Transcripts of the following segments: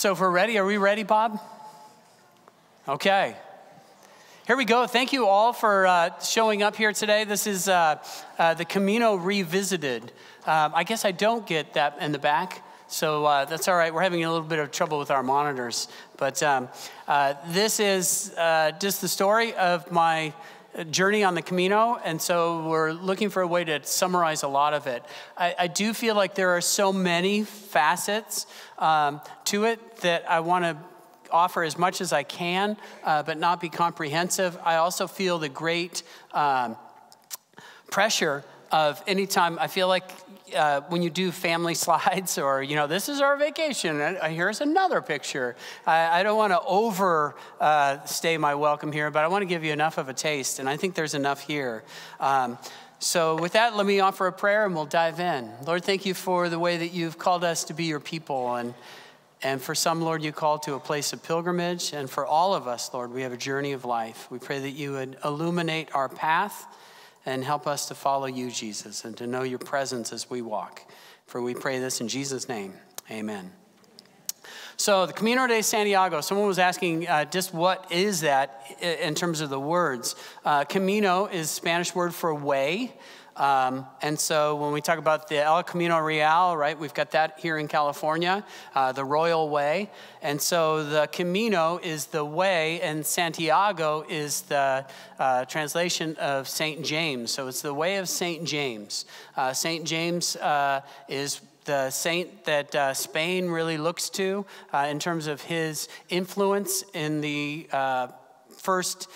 So if we're ready, are we ready, Bob? Okay. Here we go. Thank you all for uh, showing up here today. This is uh, uh, the Camino Revisited. Um, I guess I don't get that in the back, so uh, that's all right. We're having a little bit of trouble with our monitors. But um, uh, this is uh, just the story of my journey on the Camino, and so we're looking for a way to summarize a lot of it. I, I do feel like there are so many facets um, to it that I want to offer as much as I can, uh, but not be comprehensive. I also feel the great um, pressure of anytime I feel like uh, when you do family slides or, you know, this is our vacation, and here's another picture. I, I don't want to overstay uh, my welcome here, but I want to give you enough of a taste, and I think there's enough here. Um, so, with that, let me offer a prayer and we'll dive in. Lord, thank you for the way that you've called us to be your people. And, and for some, Lord, you call to a place of pilgrimage. And for all of us, Lord, we have a journey of life. We pray that you would illuminate our path and help us to follow you, Jesus, and to know your presence as we walk. For we pray this in Jesus' name. Amen. So, the Camino de Santiago, someone was asking uh, just what is that in terms of the words. Uh, Camino is Spanish word for way. Um, and so when we talk about the El Camino Real, right, we've got that here in California, uh, the Royal Way. And so the Camino is the way, and Santiago is the uh, translation of St. James. So it's the way of St. James. Uh, St. James uh, is the saint that uh, Spain really looks to uh, in terms of his influence in the uh, first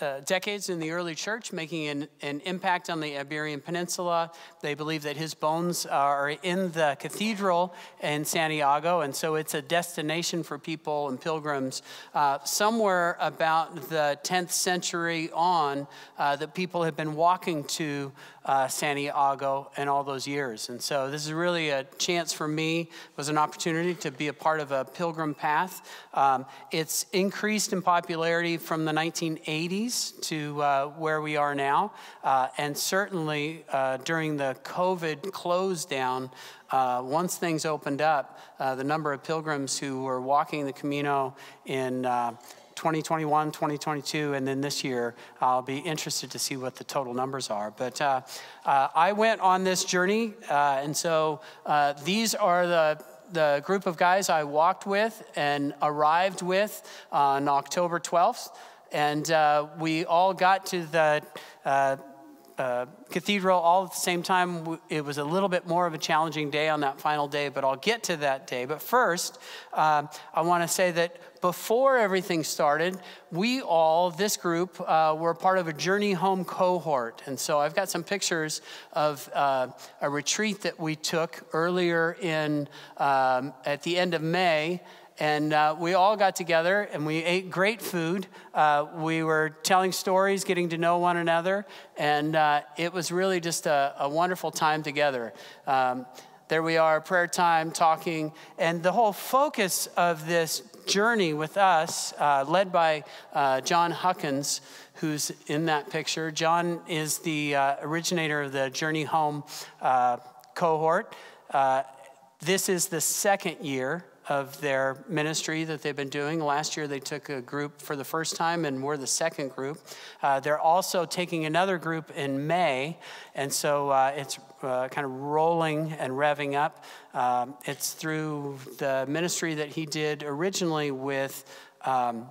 uh, decades in the early church, making an, an, impact on the Iberian Peninsula. They believe that his bones are in the cathedral in Santiago, and so it's a destination for people and pilgrims. Uh, somewhere about the 10th century on, uh, that people have been walking to uh, Santiago in all those years. And so this is really a chance for me, it was an opportunity to be a part of a pilgrim path. Um, it's increased in popularity from the 1980s to uh, where we are now. Uh, and certainly uh, during the COVID close down, uh, once things opened up, uh, the number of pilgrims who were walking the Camino in 2021, 2022, and then this year. I'll be interested to see what the total numbers are. But uh, uh, I went on this journey, uh, and so uh, these are the the group of guys I walked with and arrived with on October 12th. And uh, we all got to the uh, cathedral all at the same time. It was a little bit more of a challenging day on that final day, but I'll get to that day. But first, uh, I want to say that before everything started, we all, this group, uh, were part of a Journey Home cohort. And so I've got some pictures of uh, a retreat that we took earlier in, um, at the end of May. And uh, we all got together and we ate great food. Uh, we were telling stories, getting to know one another, and uh, it was really just a, a wonderful time together. Um, there we are, prayer time, talking, and the whole focus of this journey with us, uh, led by uh, Jon Huckins, who's in that picture. Jon is the uh, originator of the Journey Home cohort. This is the second year of their ministry that they've been doing. Last year, they took a group for the first time, and we're the second group. Uh, they're also taking another group in May, and so uh, it's uh, kind of rolling and revving up. Um, it's through the ministry that he did originally with. Um,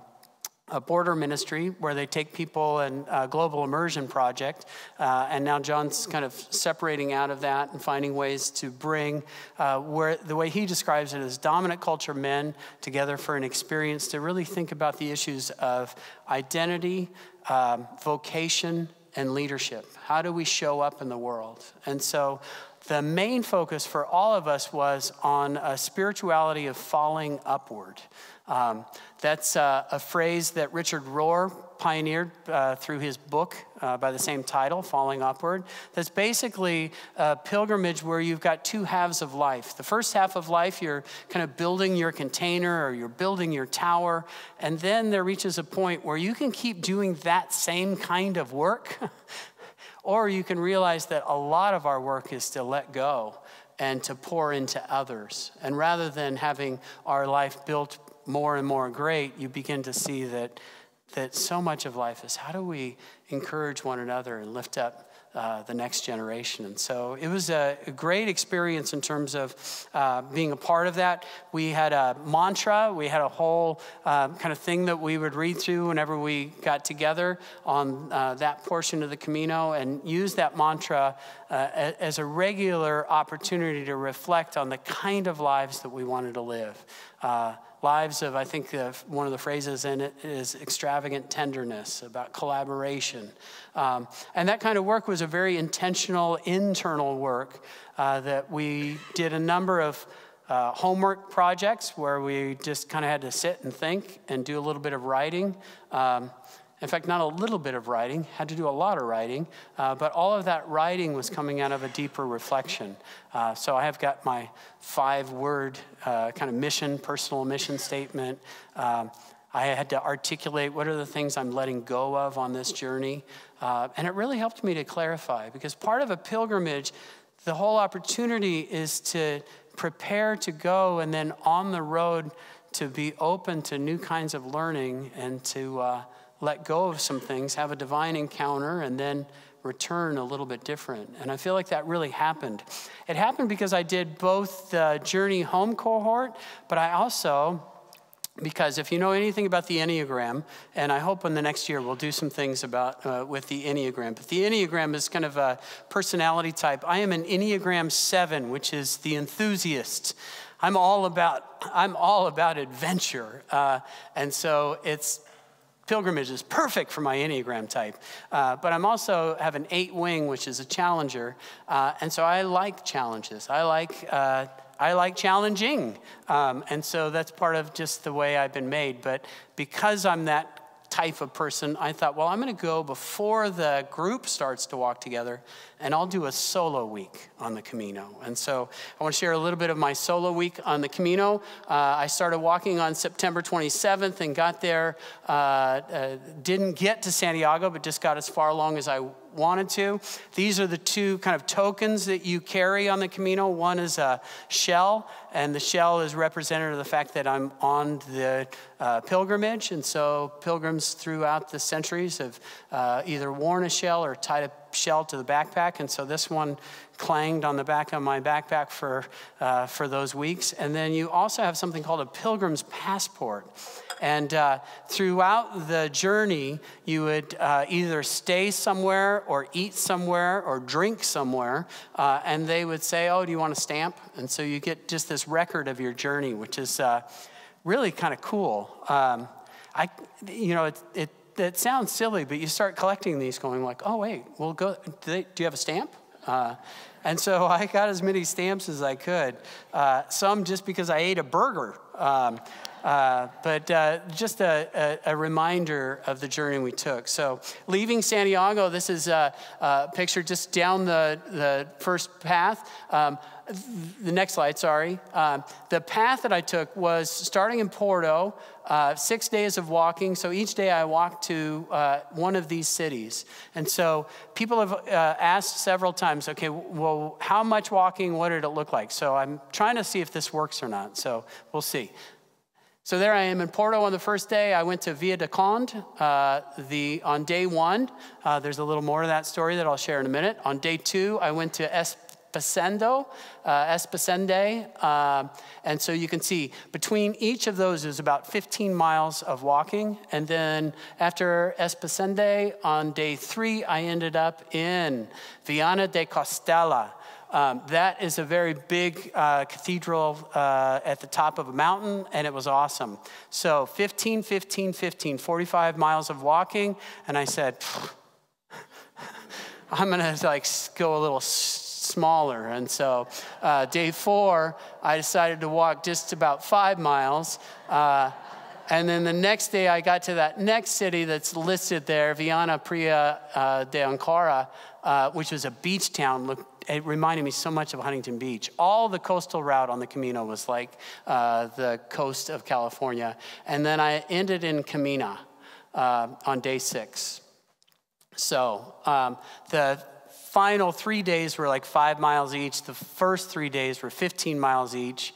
a border ministry where they take people and a global immersion project. Uh, and now Jon's kind of separating out of that and finding ways to bring uh, where the way he describes it as dominant culture men together for an experience to really think about the issues of identity, um, vocation, and leadership. How do we show up in the world? And so the main focus for all of us was on a spirituality of falling upward. Um, that's uh, a phrase that Richard Rohr pioneered uh, through his book uh, by the same title, Falling Upward. That's basically a pilgrimage where you've got two halves of life. The first half of life, you're kind of building your container or you're building your tower, and then there reaches a point where you can keep doing that same kind of work, or you can realize that a lot of our work is to let go and to pour into others. And rather than having our life built more and more great, you begin to see that, that so much of life is how do we encourage one another and lift up uh, the next generation. And so it was a, a great experience in terms of uh, being a part of that. We had a mantra, we had a whole uh, kind of thing that we would read through whenever we got together on uh, that portion of the Camino and use that mantra uh, as a regular opportunity to reflect on the kind of lives that we wanted to live lives of, I think one of the phrases in it is extravagant tenderness, about collaboration. Um, and that kind of work was a very intentional internal work uh, that we did a number of uh, homework projects where we just kind of had to sit and think and do a little bit of writing. Um, in fact, not a little bit of writing, had to do a lot of writing, uh, but all of that writing was coming out of a deeper reflection. Uh, so I have got my five word uh, kind of mission, personal mission statement. Um, I had to articulate what are the things I'm letting go of on this journey. Uh, and it really helped me to clarify because part of a pilgrimage, the whole opportunity is to prepare to go and then on the road to be open to new kinds of learning and to uh, let go of some things, have a divine encounter, and then return a little bit different. And I feel like that really happened. It happened because I did both the Journey Home cohort, but I also, because if you know anything about the Enneagram, and I hope in the next year we'll do some things about uh, with the Enneagram, but the Enneagram is kind of a personality type. I am an Enneagram 7, which is the enthusiast. I'm all about I'm all about adventure, uh, and so it's pilgrimage is perfect for my Enneagram type. Uh, but I'm also have an eight wing, which is a challenger. Uh, and so I like challenges. I like, uh, I like challenging. Um, and so that's part of just the way I've been made. But because I'm that type of person, I thought, well, I'm going to go before the group starts to walk together, and I'll do a solo week on the Camino. And so I want to share a little bit of my solo week on the Camino. Uh, I started walking on September 27th and got there, uh, uh, didn't get to Santiago, but just got as far along as I wanted to. These are the two kind of tokens that you carry on the Camino. One is a shell, and the shell is representative of the fact that I'm on the uh, pilgrimage. And so pilgrims throughout the centuries have uh, either worn a shell or tied a shell to the backpack. And so this one clanged on the back of my backpack for, uh, for those weeks. And then you also have something called a pilgrim's passport. And uh, throughout the journey, you would uh, either stay somewhere or eat somewhere or drink somewhere. Uh, and they would say, Oh, do you want a stamp? And so you get just this record of your journey, which is uh, really kind of cool. Um, I, you know, it, it, it, sounds silly, but you start collecting these going like, oh, wait, we'll go, do, they, do you have a stamp? Uh, and so I got as many stamps as I could, uh, some just because I ate a burger. Um, uh, but uh, just a, a, a, reminder of the journey we took. So, leaving Santiago, this is a, a picture just down the, the first path. Um, the next slide, sorry. Um, the path that I took was starting in Porto, uh, six days of walking. So each day I walked to uh, one of these cities. And so people have uh, asked several times, okay, well, how much walking? What did it look like? So I'm trying to see if this works or not. So we'll see. So there I am in Porto on the first day. I went to Via de Conde. Uh, the, on day one, uh, there's a little more of that story that I'll share in a minute. On day two, I went to Espasendo, uh, Esposende. Uh, and so you can see between each of those is about 15 miles of walking. And then after Esposende, on day three, I ended up in Viana de Costela. Um, that is a very big uh, cathedral uh, at the top of a mountain, and it was awesome. So 15, 15, 15, 45 miles of walking, and I said, I'm gonna like go a little smaller. And so uh, day four, I decided to walk just about five miles. Uh, and then the next day, I got to that next city that's listed there, Viana Praia uh, de Ancora, uh, which was a beach town. Look, it reminded me so much of Huntington Beach. All the coastal route on the Camino was like uh, the coast of California. And then I ended in Caminha uh, on day six. So um, the final three days were like five miles each. The first three days were 15 miles each.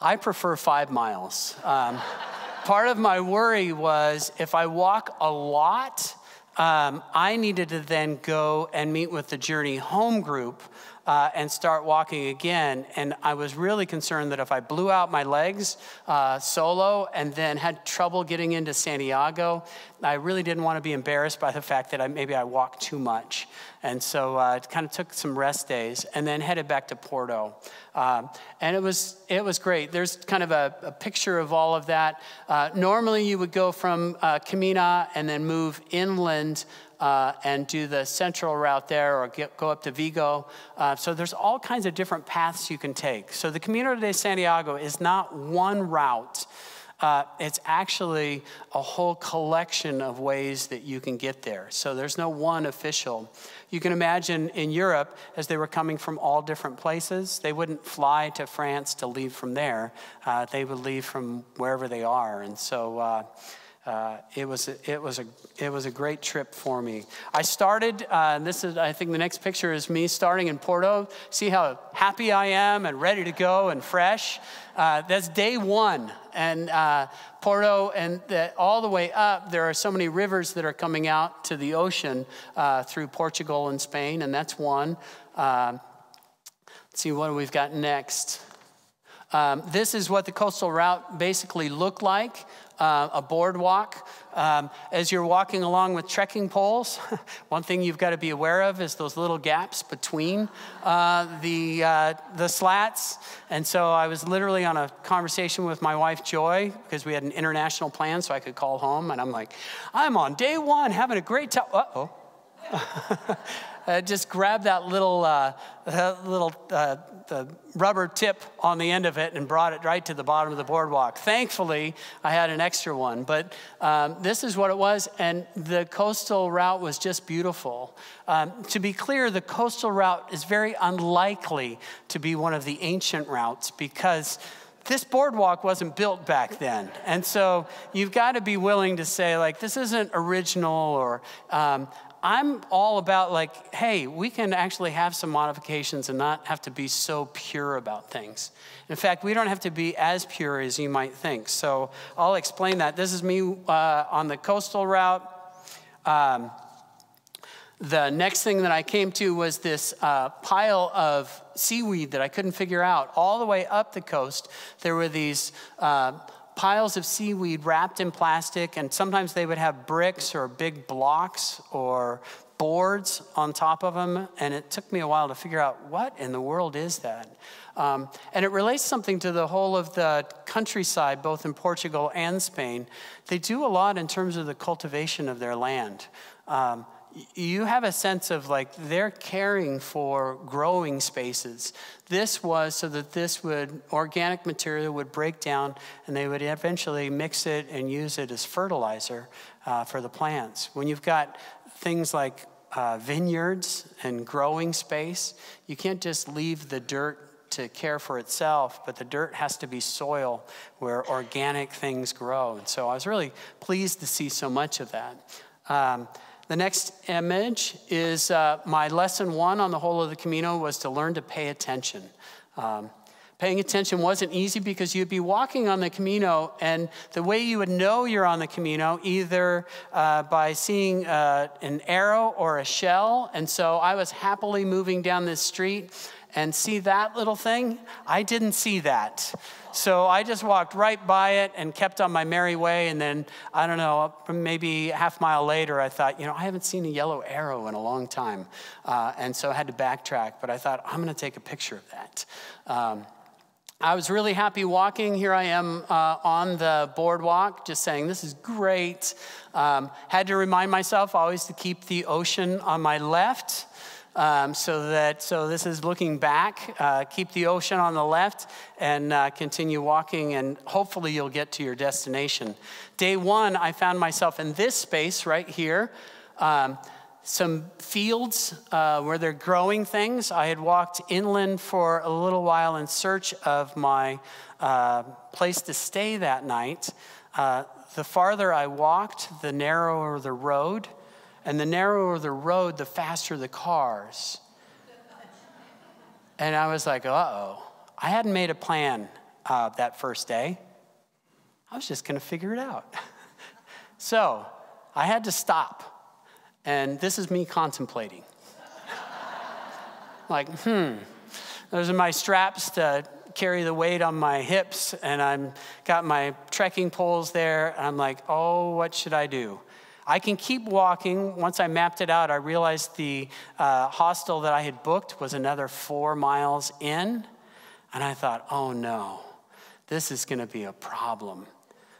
I prefer five miles. Um, part of my worry was if I walk a lot, um, I needed to then go and meet with the Journey Home group uh, and start walking again. And I was really concerned that if I blew out my legs uh, solo and then had trouble getting into Santiago, I really didn't want to be embarrassed by the fact that I, maybe I walked too much. And so uh, it kind of took some rest days and then headed back to Porto. Um, and it was, it was great. There's kind of a, a picture of all of that. Uh, normally, you would go from uh, Caminha and then move inland uh, and do the central route there or get, go up to Vigo. Uh, so there's all kinds of different paths you can take. So the Camino de Santiago is not one route. Uh, it's actually a whole collection of ways that you can get there. So there's no one official. You can imagine in Europe, as they were coming from all different places, they wouldn't fly to France to leave from there. Uh, they would leave from wherever they are. And so uh, uh, it was a, it was a it was a great trip for me. I started. Uh, this is I think the next picture is me starting in Porto. See how happy I am and ready to go and fresh. Uh, that's day one, and uh, Porto and the, all the way up. There are so many rivers that are coming out to the ocean uh, through Portugal and Spain, and that's one. let's see what we've got next. Um, this is what the coastal route basically looked like uh, a boardwalk. Um, as you're walking along with trekking poles, one thing you've got to be aware of is those little gaps between uh, the, uh, the slats. And so I was literally on a conversation with my wife, Joy, because we had an international plan so I could call home. And I'm like, I'm on day one having a great time. Uh oh. uh, just grab that little, uh, little uh, the rubber tip on the end of it and brought it right to the bottom of the boardwalk. Thankfully, I had an extra one, but um, this is what it was, and the coastal route was just beautiful. Um, to be clear, the coastal route is very unlikely to be one of the ancient routes because this boardwalk wasn't built back then. And so you've got to be willing to say, like, this isn't original or um, I'm all about like, hey, we can actually have some modifications and not have to be so pure about things. In fact, we don't have to be as pure as you might think. So I'll explain that. This is me uh, on the coastal route. Um, the next thing that I came to was this uh, pile of seaweed that I couldn't figure out. All the way up the coast, there were these. Uh, piles of seaweed wrapped in plastic, and sometimes they would have bricks or big blocks or boards on top of them. And it took me a while to figure out what in the world is that. Um, and it relates something to the whole of the countryside, both in Portugal and Spain. They do a lot in terms of the cultivation of their land. Um, you have a sense of like they're caring for growing spaces. This was so that this would, organic material would break down and they would eventually mix it and use it as fertilizer uh, for the plants. When you've got things like uh, vineyards and growing space, you can't just leave the dirt to care for itself, but the dirt has to be soil where organic things grow. And so I was really pleased to see so much of that. Um, the next image is uh, my lesson one on the whole of the Camino was to learn to pay attention. Um, paying attention wasn't easy because you'd be walking on the Camino, and the way you would know you're on the Camino, either uh, by seeing uh, an arrow or a shell. And so I was happily moving down this street and see that little thing? I didn't see that. So I just walked right by it and kept on my merry way. And then, I don't know, maybe half mile later, I thought, you know, I haven't seen a yellow arrow in a long time. Uh, and so I had to backtrack. But I thought, I'm going to take a picture of that. Um, I was really happy walking. Here I am uh, on the boardwalk, just saying, This is great. Um, had to remind myself always to keep the ocean on my left. Um, so that so this is looking back. Uh, keep the ocean on the left and uh, continue walking, and hopefully you'll get to your destination. Day one, I found myself in this space right here. Um, some fields uh, where they're growing things. I had walked inland for a little while in search of my uh, place to stay that night. Uh, the farther I walked, the narrower the road. And the narrower the road, the faster the cars. And I was like, uh oh. I hadn't made a plan uh, that first day. I was just going to figure it out. so I had to stop. And this is me contemplating. like, hmm, those are my straps to carry the weight on my hips, and I'm got my trekking poles there, and I'm like, oh, what should I do? I can keep walking. Once I mapped it out, I realized the uh, hostel that I had booked was another four miles in. And I thought, oh no, this is going to be a problem.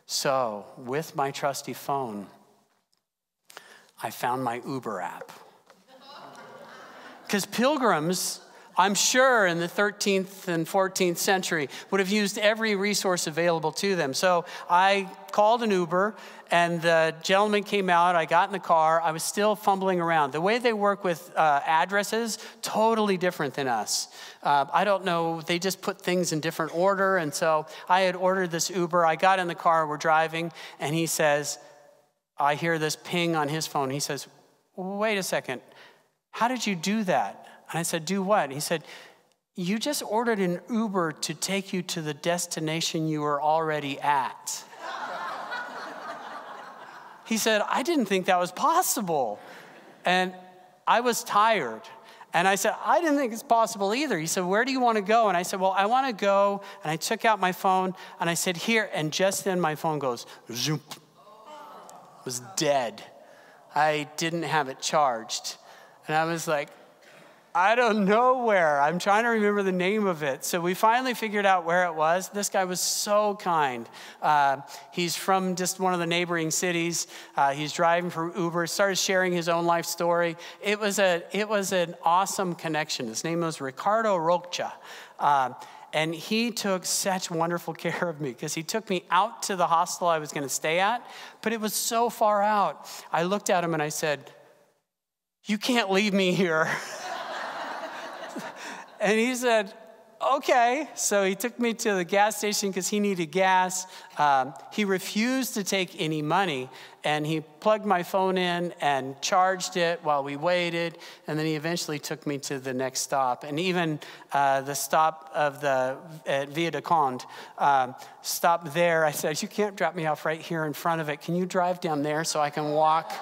So, with my trusty phone, I found my Uber app. Because pilgrims I'm sure in the 13th and 14th century would have used every resource available to them. So I called an Uber and the gentleman came out. I got in the car. I was still fumbling around. The way they work with uh, addresses, totally different than us. Uh, I don't know, they just put things in different order. And so I had ordered this Uber. I got in the car, we're driving, and he says, I hear this ping on his phone. He says, Wait a second, how did you do that? And I said, Do what? He said, You just ordered an Uber to take you to the destination you were already at. he said, I didn't think that was possible. And I was tired. And I said, I didn't think it's possible either. He said, Where do you want to go? And I said, Well, I want to go. And I took out my phone and I said, Here. And just then my phone goes, zoom. It was dead. I didn't have it charged. And I was like, I don't know where. I'm trying to remember the name of it. So we finally figured out where it was. This guy was so kind. Uh, he's from just one of the neighboring cities. Uh, he's driving for Uber. Started sharing his own life story. It was a it was an awesome connection. His name was Ricardo Rocha. Uh, and he took such wonderful care of me because he took me out to the hostel I was going to stay at, but it was so far out. I looked at him and I said, You can't leave me here. And he said, okay. So he took me to the gas station because he needed gas. Um, he refused to take any money, and he plugged my phone in and charged it while we waited. And then he eventually took me to the next stop. And even uh, the stop of the at Via de Conde, um, stop there. I said, You can't drop me off right here in front of it. Can you drive down there so I can walk?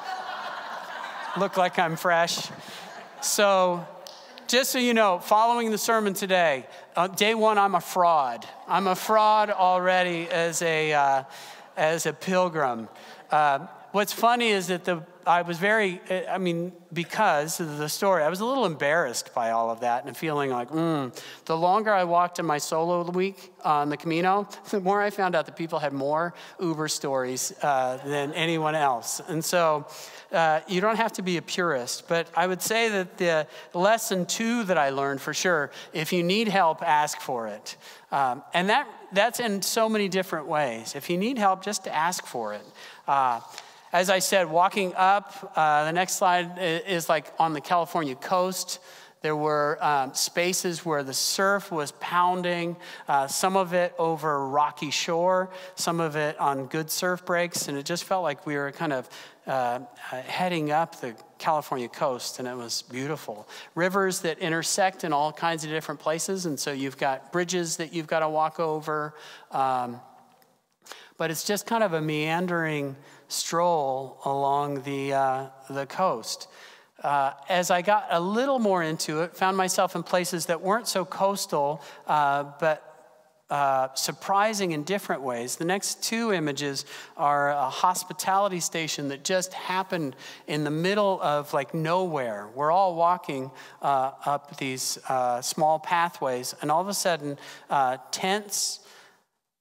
Look like I'm fresh. So just so you know, following the sermon today, uh, day one, I'm a fraud. I'm a fraud already as a, uh, as a pilgrim. Uh, what's funny is that the, I was very, I mean, because of the story, I was a little embarrassed by all of that and feeling like, mm. the longer I walked in my solo week on the Camino, the more I found out that people had more Uber stories uh, than anyone else. And so, uh, you don't have to be a purist, but I would say that the lesson two that I learned for sure if you need help, ask for it. Um, and that, that's in so many different ways. If you need help, just ask for it. Uh, as I said, walking up, uh, the next slide is like on the California coast. There were um, spaces where the surf was pounding, uh, some of it over rocky shore, some of it on good surf breaks, and it just felt like we were kind of uh, uh, heading up the California coast, and it was beautiful. Rivers that intersect in all kinds of different places, and so you've got bridges that you've got to walk over. Um, but it's just kind of a meandering stroll along the, uh, the coast uh, as I got a little more into it, found myself in places that weren't so coastal, uh, but uh, surprising in different ways. The next two images are a hospitality station that just happened in the middle of like nowhere. We're all walking uh, up these uh, small pathways, and all of a sudden, uh, tents,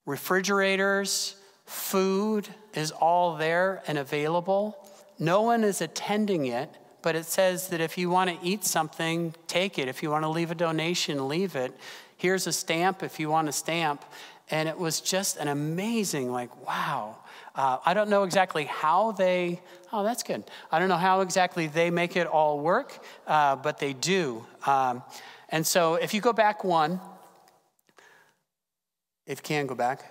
refrigerators, food is all there and available. No one is attending it but it says that if you want to eat something, take it. If you want to leave a donation, leave it. Here's a stamp if you want a stamp. And it was just an amazing, like, wow. Uh, I don't know exactly how they, oh, that's good. I don't know how exactly they make it all work, uh, but they do. Um, and so if you go back one, if you can go back.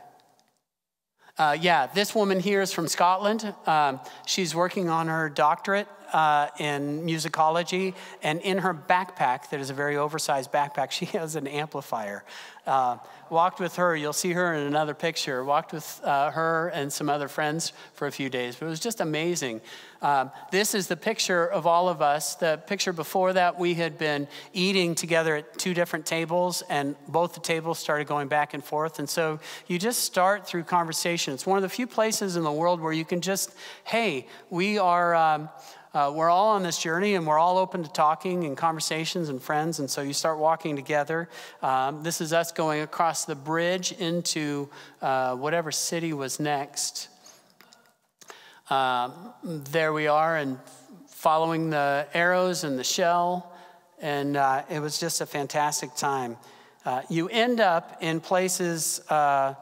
Uh, yeah, this woman here is from Scotland. Um, she's working on her doctorate uh, in musicology, and in her backpack, that is a very oversized backpack, she has an amplifier. Uh, walked with her, you'll see her in another picture. Walked with uh, her and some other friends for a few days, but it was just amazing. Um, this is the picture of all of us. The picture before that, we had been eating together at two different tables, and both the tables started going back and forth. And so you just start through conversation. It's one of the few places in the world where you can just, hey, we are. Um, uh, we're all on this journey and we're all open to talking and conversations and friends. And so you start walking together. Um, this is us going across the bridge into uh, whatever city was next. Um, there we are, and following the arrows and the shell. And uh, it was just a fantastic time. Uh, you end up in places uh,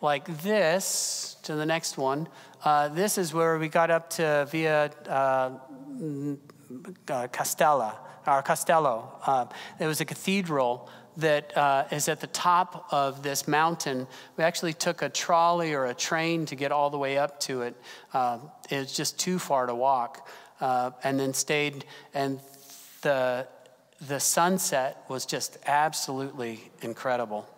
like this, to the next one. Uh, this is where we got up to via uh, Castella, or Castello. Uh, was a cathedral that uh, is at the top of this mountain. We actually took a trolley or a train to get all the way up to it. Uh, it was just too far to walk, uh, and then stayed. And the the sunset was just absolutely incredible.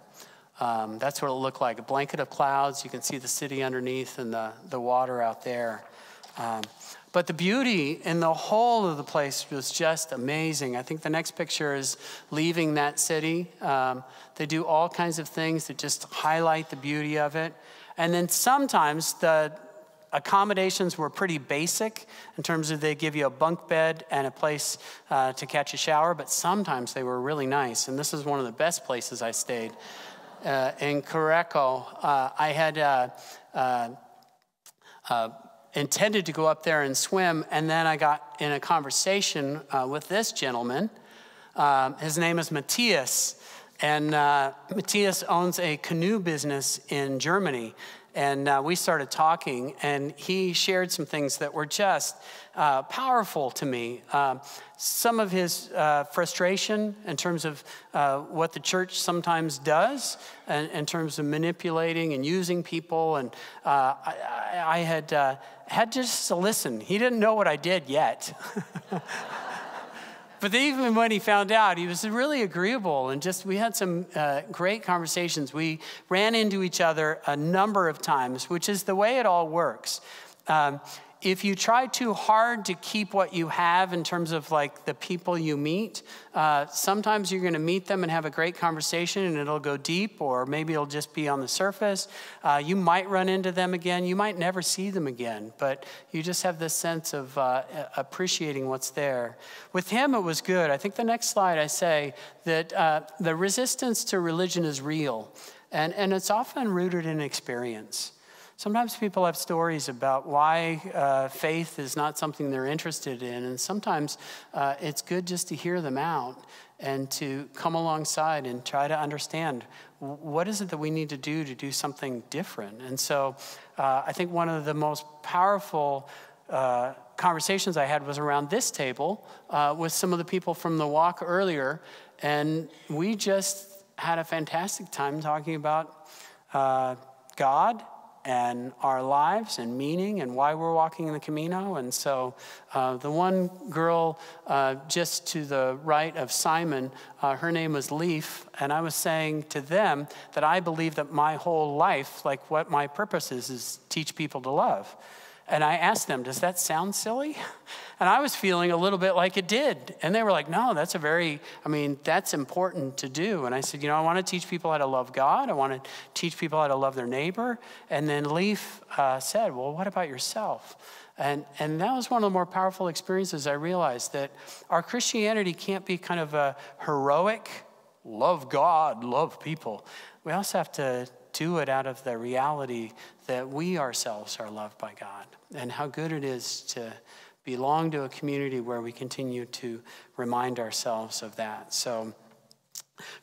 Um, that's what it looked like a blanket of clouds. You can see the city underneath and the, the water out there. Um, but the beauty in the whole of the place was just amazing. I think the next picture is leaving that city. Um, they do all kinds of things that just highlight the beauty of it. And then sometimes the accommodations were pretty basic in terms of they give you a bunk bed and a place uh, to catch a shower, but sometimes they were really nice. And this is one of the best places I stayed uh, in Quereco, uh, I had uh, uh, uh, intended to go up there and swim, and then I got in a conversation with this gentleman. Um, his name is Matthias, and Matthias owns a canoe business in Germany. And uh, we started talking, and he shared some things that were just uh, powerful to me. Uh, some of his uh, frustration in terms of uh, what the church sometimes does, in, in, terms of manipulating and using people. And uh, I, I, had had just to listen. He didn't know what I did yet. but even when he found out, he was really agreeable and just we had some uh, great conversations. We ran into each other a number of times, which is the way it all works. Um, if you try too hard to keep what you have in terms of like the people you meet, uh, sometimes you're going to meet them and have a great conversation and it'll go deep, or maybe it'll just be on the surface. Uh, you might run into them again. You might never see them again, but you just have this sense of uh, appreciating what's there. With him, it was good. I think the next slide I say that uh, the resistance to religion is real, and, and it's often rooted in experience. Sometimes people have stories about why uh, faith is not something they're interested in, and sometimes uh, it's good just to hear them out and to come alongside and try to understand what is it that we need to do to do something different. And so uh, I think one of the most powerful uh, conversations I had was around this table uh, with some of the people from the walk earlier, and we just had a fantastic time talking about uh, God and our lives and meaning and why we're walking in the Camino. And so uh, the one girl uh, just to the right of Simon, uh, her name was Leaf. And I was saying to them that I believe that my whole life, like what my purpose is, is teach people to love. And I asked them, Does that sound silly? And I was feeling a little bit like it did. And they were like, No, that's a very, I mean, that's important to do. And I said, You know, I want to teach people how to love God. I want to teach people how to love their neighbor. And then Leaf uh, said, Well, what about yourself? And, and that was one of the more powerful experiences. I realized that our Christianity can't be kind of a heroic, love God, love people. We also have to do it out of the reality that we ourselves are loved by God and how good it is to belong to a community where we continue to remind ourselves of that. So,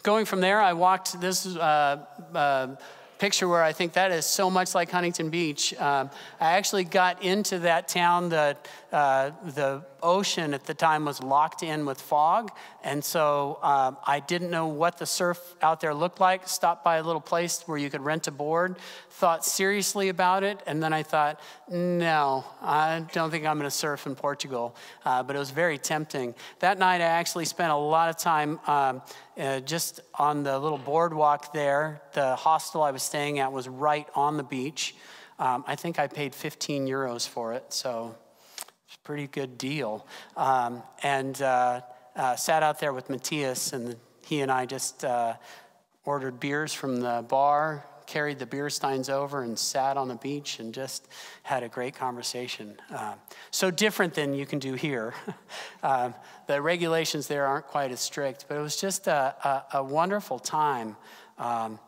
going from there, I walked this uh, uh, picture where I think that is so much like Huntington Beach. Um, I actually got into that town, the, uh, the ocean at the time was locked in with fog. And so um, I didn't know what the surf out there looked like. Stopped by a little place where you could rent a board, thought seriously about it. And then I thought, no, I don't think I'm going to surf in Portugal. Uh, but it was very tempting. That night, I actually spent a lot of time um, uh, just on the little boardwalk there. The hostel I was staying at was right on the beach. Um, I think I paid 15 euros for it, so it's a pretty good deal. Um, and uh, uh, sat out there with Matthias, and he and I just uh, ordered beers from the bar, carried the beer steins over, and sat on the beach and just had a great conversation. Um, so different than you can do here. Um, the regulations there aren't quite as strict, but it was just a, a, a wonderful time. Um,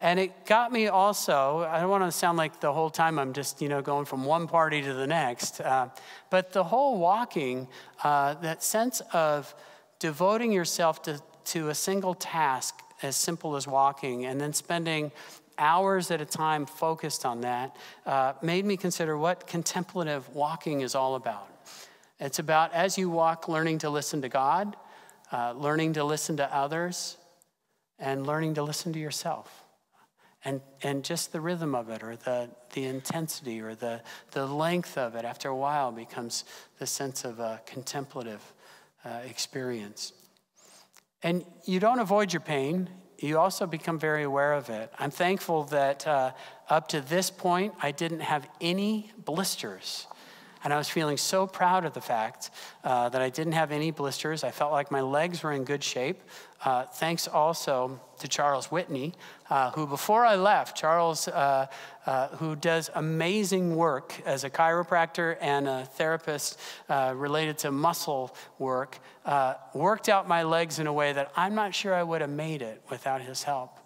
and it got me also, I don't want to sound like the whole time I'm just, you know, going from one party to the next, uh, but the whole walking, uh, that sense of devoting yourself to, to a single task as simple as walking and then spending hours at a time focused on that uh, made me consider what contemplative walking is all about. It's about, as you walk, learning to listen to God, uh, learning to listen to others, and learning to listen to yourself and, and just the rhythm of it or the, the intensity or the, the length of it after a while becomes the sense of a contemplative uh, experience. And you don't avoid your pain, you also become very aware of it. I'm thankful that uh, up to this point, I didn't have any blisters. And I was feeling so proud of the fact uh, that I didn't have any blisters. I felt like my legs were in good shape. Uh, thanks also to Charles Whitney, uh, who before I left, Charles, uh, uh, who does amazing work as a chiropractor and a therapist uh, related to muscle work, worked out my legs in a way that I'm not sure I would have made it without his help.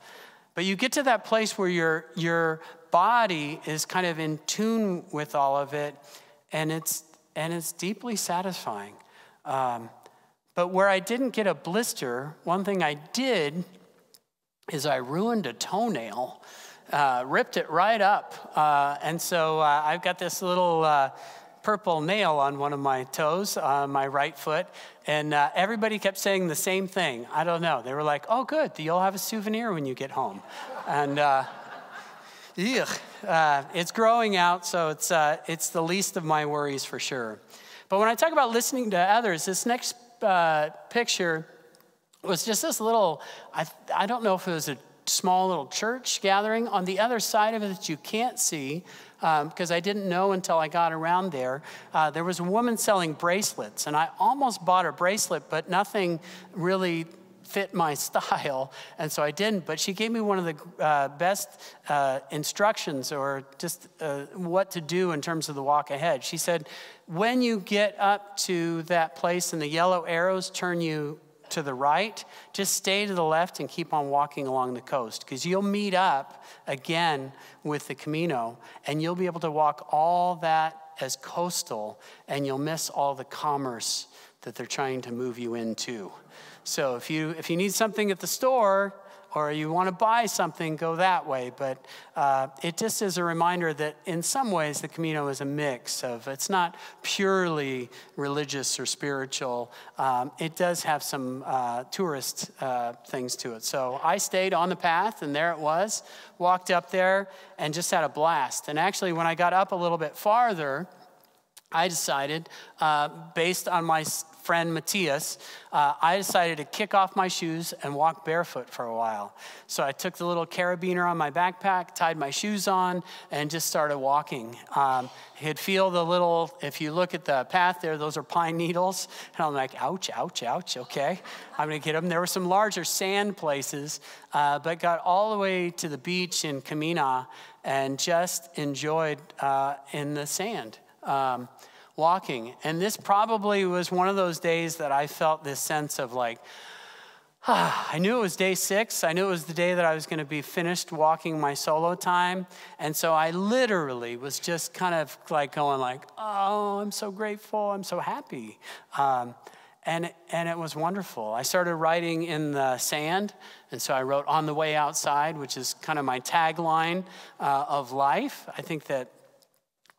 But you get to that place where your, your body is kind of in tune with all of it, and it's, and it's deeply satisfying. Um, but where I didn't get a blister, one thing I did is I ruined a toenail, uh, ripped it right up. Uh, and so uh, I've got this little uh, purple nail on one of my toes, on my right foot. And uh, everybody kept saying the same thing. I don't know. They were like, oh, good, you'll have a souvenir when you get home. And, uh, uh, it's growing out, so it's, uh, it's the least of my worries for sure. But when I talk about listening to others, this next uh, picture was just this little, I, I don't know if it was a small little church gathering. On the other side of it that you can't see, because um, I didn't know until I got around there, uh, there was a woman selling bracelets. And I almost bought a bracelet, but nothing really fit my style, and so I didn't. But she gave me one of the uh, best uh, instructions or just uh, what to do in terms of the walk ahead. She said, When you get up to that place and the yellow arrows turn you to the right, just stay to the left and keep on walking along the coast because you'll meet up again with the Camino and you'll be able to walk all that as coastal and you'll miss all the commerce that they're trying to move you into. So if you, if you need something at the store or you want to buy something, go that way. But uh, it just is a reminder that in some ways the Camino is a mix of, it's not purely religious or spiritual. Um, it does have some uh, tourist uh, things to it. So I stayed on the path and there it was, walked up there and just had a blast. And actually, when I got up a little bit farther, I decided, uh, based on my friend Matthias, uh, I decided to kick off my shoes and walk barefoot for a while. So I took the little carabiner on my backpack, tied my shoes on, and just started walking. Um, you'd feel the little, if you look at the path there, those are pine needles. And I'm like, ouch, ouch, ouch, okay. I'm gonna get them. There were some larger sand places, uh, but got all the way to the beach in Caminha and just enjoyed uh, in the sand. Um, walking. And this probably was one of those days that I felt this sense of like, ah, I knew it was day six. I knew it was the day that I was going to be finished walking my solo time. And so I literally was just kind of like going like, oh, I'm so grateful. I'm so happy. Um, and, and it was wonderful. I started writing in the sand, and so I wrote on the way outside, which is kind of my tagline uh, of life. I think that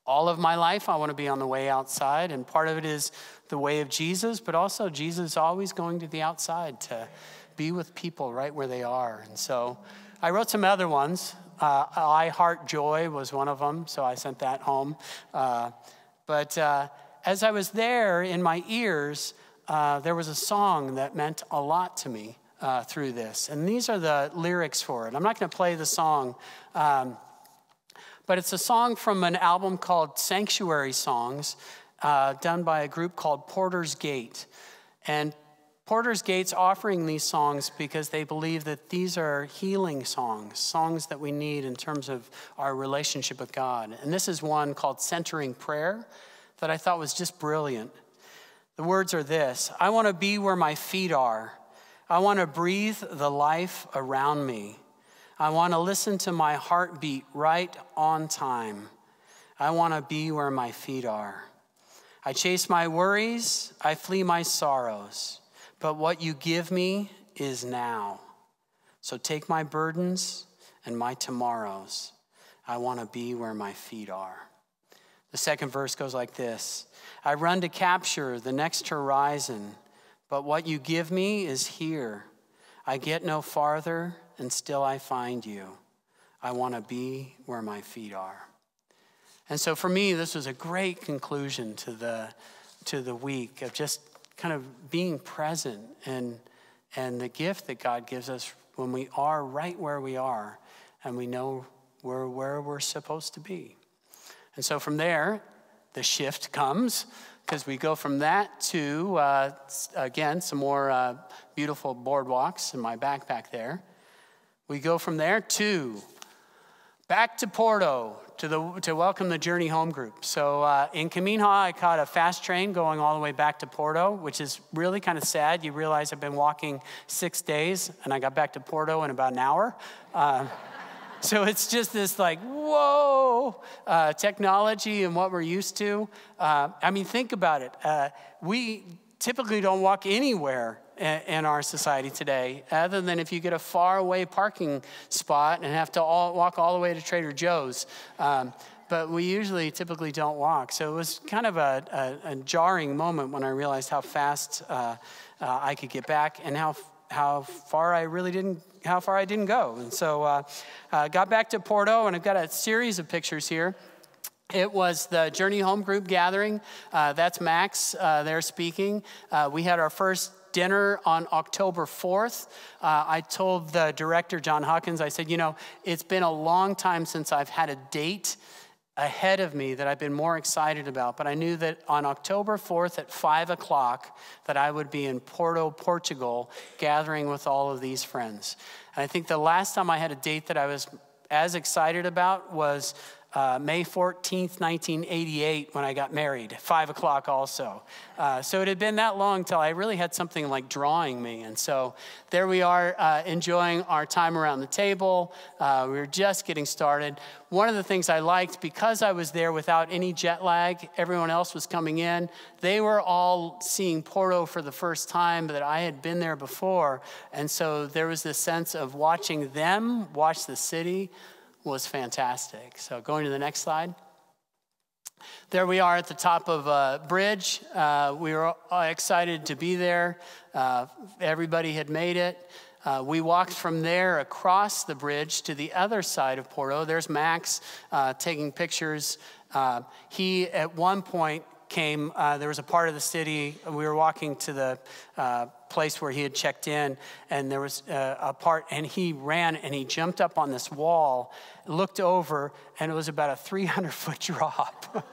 all of my life, I want to be on the way outside. And part of it is the way of Jesus, but also Jesus always going to the outside to be with people right where they are. And so I wrote some other ones. Uh, I Heart Joy was one of them, so I sent that home. Uh, but uh, as I was there in my ears, uh, there was a song that meant a lot to me uh, through this. And these are the lyrics for it. I'm not going to play the song. Um, but it's a song from an album called Sanctuary Songs, uh, done by a group called Porter's Gate. And Porter's Gate's offering these songs because they believe that these are healing songs, songs that we need in terms of our relationship with God. And this is one called Centering Prayer that I thought was just brilliant. The words are this I want to be where my feet are. I want to breathe the life around me. I want to listen to my heartbeat right on time. I want to be where my feet are. I chase my worries, I flee my sorrows, but what you give me is now. So take my burdens and my tomorrows. I want to be where my feet are. The second verse goes like this I run to capture the next horizon, but what you give me is here. I get no farther and still I find you. I want to be where my feet are. And so for me, this was a great conclusion to the, to the week of just kind of being present and, and the gift that God gives us when we are right where we are and we know we're where we're supposed to be. And so from there, the shift comes because we go from that to, uh, again, some more uh, beautiful boardwalks in my backpack there. We go from there to back to Porto to, the, to welcome the Journey Home group. So uh, in Caminha, I caught a fast train going all the way back to Porto, which is really kind of sad. You realize I've been walking six days and I got back to Porto in about an hour. Uh, so it's just this like, whoa, uh, technology and what we're used to. Uh, I mean, think about it. Uh, we typically don't walk anywhere in our society today, other than if you get a far away parking spot and have to all, walk all the way to Trader Joe's. Um, but we usually typically don't walk. So it was kind of a, a, a jarring moment when I realized how fast uh, uh, I could get back and how, how far I really didn't, how far I didn't go. And so uh, uh got back to Porto, and I've got a series of pictures here. It was the Journey Home Group gathering. Uh, that's Max uh, there speaking. Uh, we had our first dinner on October 4th. Uh, I told the director, Jon Huckins, I said, you know, it's been a long time since I've had a date ahead of me that I've been more excited about. But I knew that on October 4th at 5 o'clock that I would be in Porto, Portugal, gathering with all of these friends. And I think the last time I had a date that I was as excited about was uh, May 14th, 1988, when I got married, five o'clock also. Uh, so it had been that long till I really had something like drawing me. And so there we are uh, enjoying our time around the table. Uh, we were just getting started. One of the things I liked, because I was there without any jet lag, everyone else was coming in. They were all seeing Porto for the first time, but I had been there before. And so there was this sense of watching them watch the city was fantastic. So, going to the next slide. There we are at the top of a bridge. Uh, we were excited to be there. Uh, everybody had made it. Uh, we walked from there across the bridge to the other side of Porto. There's Max uh, taking pictures. Uh, he, at one point, came, uh, there was a part of the city, we were walking to the uh, place where he had checked in, and there was uh, a part, and he ran and he jumped up on this wall, looked over, and it was about a 300 foot drop.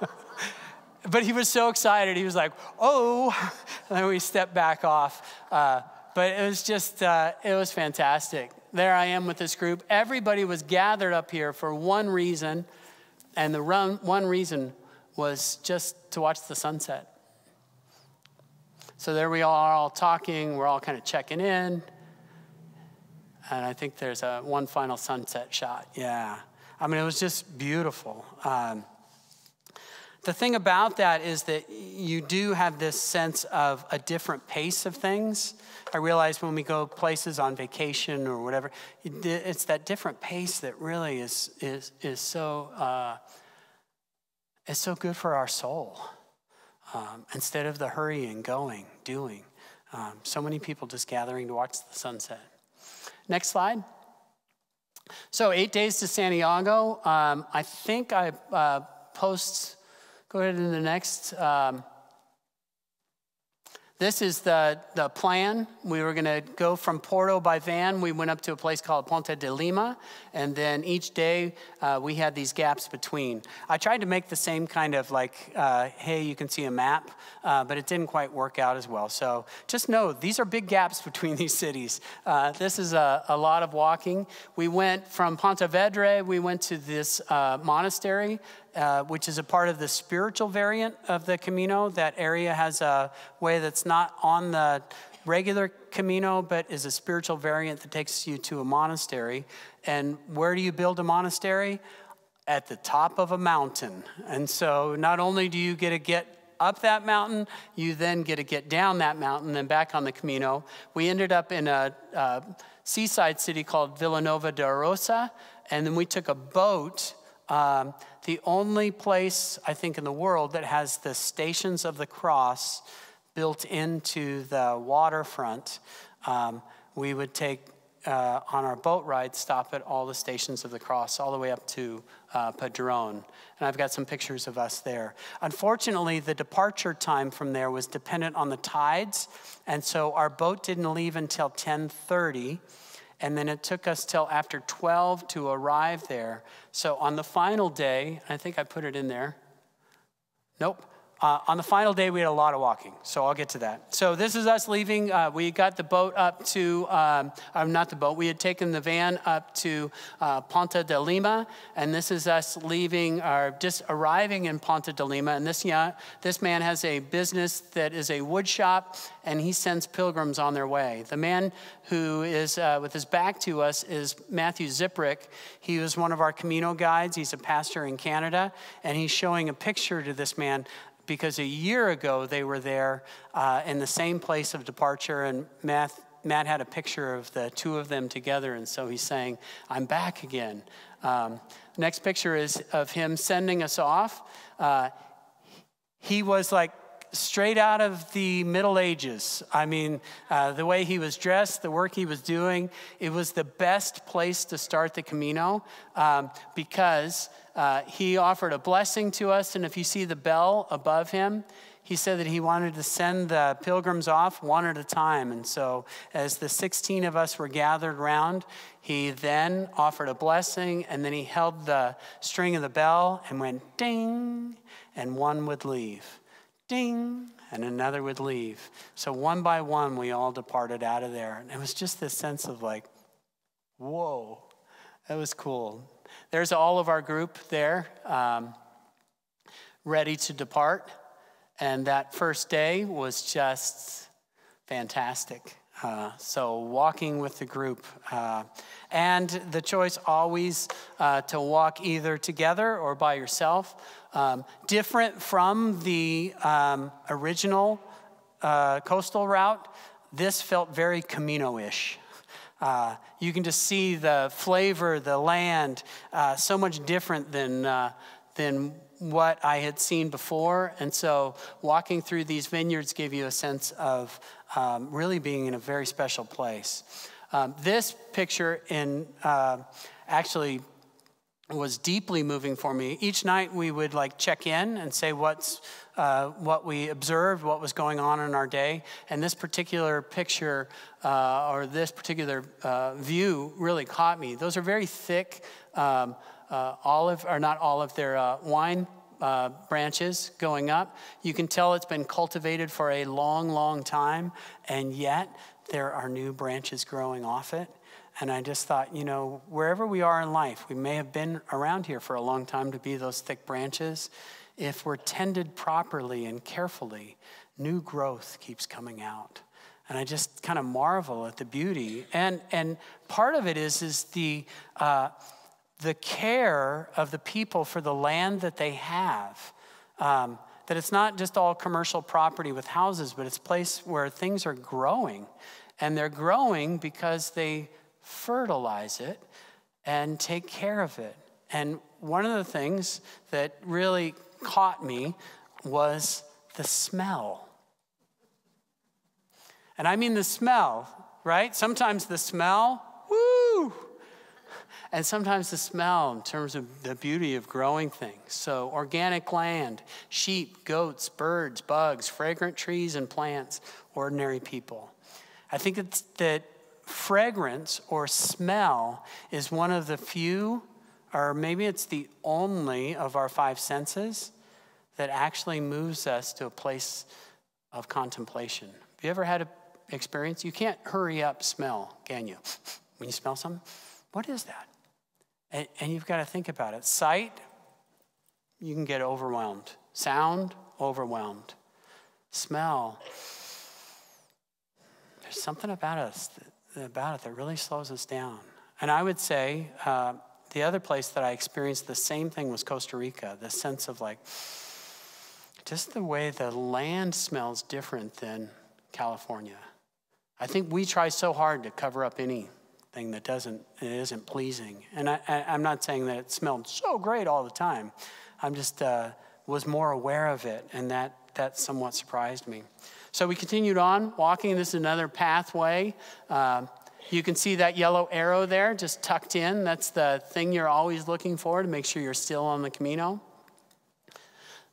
but he was so excited, he was like, oh, and then we stepped back off. Uh, but it was just, uh, it was fantastic. There I am with this group. Everybody was gathered up here for one reason, and the run, one reason was just to watch the sunset. So there we are, all talking. We're all kind of checking in. And I think there's a one final sunset shot. Yeah. I mean, it was just beautiful. Um, the thing about that is that you do have this sense of a different pace of things. I realize when we go places on vacation or whatever, it's that different pace that really is, is, is so uh, it's so good for our soul. Um, instead of the hurrying, going, doing. Um, so many people just gathering to watch the sunset. Next slide. So, eight days to Santiago. Um, I think I uh, post, go ahead to the next. Um, this is the, the plan. We were going to go from Porto by van. We went up to a place called Ponte de Lima, and then each day uh, we had these gaps between. I tried to make the same kind of like, uh, hey, you can see a map, uh, but it didn't quite work out as well. So just know these are big gaps between these cities. Uh, this is a, a, lot of walking. We went from Pontevedra, we went to this uh, monastery uh, which is a part of the spiritual variant of the Camino. That area has a way that's not on the regular Camino, but is a spiritual variant that takes you to a monastery. And where do you build a monastery? At the top of a mountain. And so not only do you get to get up that mountain, you then get to get down that mountain and back on the Camino. We ended up in a, a seaside city called Villanova de Arosa, and then we took a boat. Um, the only place, I think, in the world that has the Stations of the Cross built into the waterfront. Um, we would take uh, on our boat ride, stop at all the stations of the cross, all the way up to uh, Padron. And I've got some pictures of us there. Unfortunately, the departure time from there was dependent on the tides, and so our boat didn't leave until 1030 and then it took us till after 12 to arrive there. So on the final day, I think I put it in there. Nope. Uh, on the final day, we had a lot of walking, so I'll get to that. So this is us leaving. Uh, we got the boat up to, um, uh, not the boat, we had taken the van up to uh, Ponte de Lima, and this is us leaving, or just arriving in Ponte de Lima. And this, yeah, this man has a business that is a wood shop, and he sends pilgrims on their way. The man who is uh, with his back to us is Matthew Ziprick. He was one of our Camino guides. He's a pastor in Canada, and he's showing a picture to this man because a year ago they were there uh, in the same place of departure, and Matt, Matt had a picture of the two of them together, and so he's saying, I'm back again. Um, next picture is of him sending us off. Uh, he was like straight out of the Middle Ages. I mean, uh, the way he was dressed, the work he was doing, it was the best place to start the Camino um, because uh, he offered a blessing to us. And if you see the bell above him, he said that he wanted to send the pilgrims off one at a time. And so, as the 16 of us were gathered round, he then offered a blessing, and then he held the string of the bell and went ding, and one would leave. Ding, and another would leave. So, one by one, we all departed out of there. And it was just this sense of like, whoa, that was cool. There's all of our group there, um, ready to depart. And that first day was just fantastic. Uh, so, walking with the group. Uh, and the choice always uh, to walk either together or by yourself. Um, different from the um, original uh, coastal route, this felt very Camino ish. Uh, you can just see the flavor, the land, uh, so much different than, uh, than what I had seen before. And so walking through these vineyards gave you a sense of um, really being in a very special place. Um, this picture in uh, actually was deeply moving for me. Each night we would like check in and say what's uh, what we observed, what was going on in our day. And this particular picture uh, or this particular uh, view really caught me. Those are very thick um, uh, olive, or not olive, they're uh, wine uh, branches going up. You can tell it's been cultivated for a long, long time, and yet there are new branches growing off it. And I just thought, you know, wherever we are in life, we may have been around here for a long time to be those thick branches. If we're tended properly and carefully, new growth keeps coming out. And I just kind of marvel at the beauty. And, and part of it is, is the, uh, the care of the people for the land that they have. Um, that it's not just all commercial property with houses, but it's a place where things are growing. And they're growing because they fertilize it and take care of it. And one of the things that really caught me was the smell. And I mean the smell, right? Sometimes the smell, woo! And sometimes the smell in terms of the beauty of growing things. So, organic land, sheep, goats, birds, bugs, fragrant trees and plants, ordinary people. I think that fragrance or smell is one of the few, or maybe it's the only of our five senses that actually moves us to a place of contemplation. Have you ever had an experience? You can't hurry up smell, can you? When you smell something, what is that? And, and you've got to think about it. Sight, you can get overwhelmed. Sound, overwhelmed. Smell, there's something about us that, about it that really slows us down. And I would say uh, the other place that I experienced the same thing was Costa Rica. The sense of like, just the way the land smells different than California. I think we try so hard to cover up any thing that doesn't it isn't pleasing. And I, am not saying that it smelled so great all the time. I'm just uh, was more aware of it, and that that somewhat surprised me. So we continued on walking. This is another pathway. Uh, you can see that yellow arrow there, just tucked in. That's the thing you're always looking for to make sure you're still on the Camino.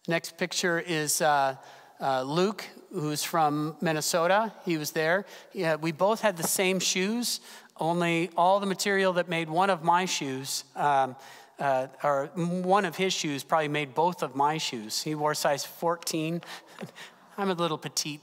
Next picture is uh, uh, Luke, who's from Minnesota. He was there. Yeah, we both had the same shoes only all the material that made one of my shoes, um, uh, or one of his shoes, probably made both of my shoes. He wore size 14. I'm a little petite,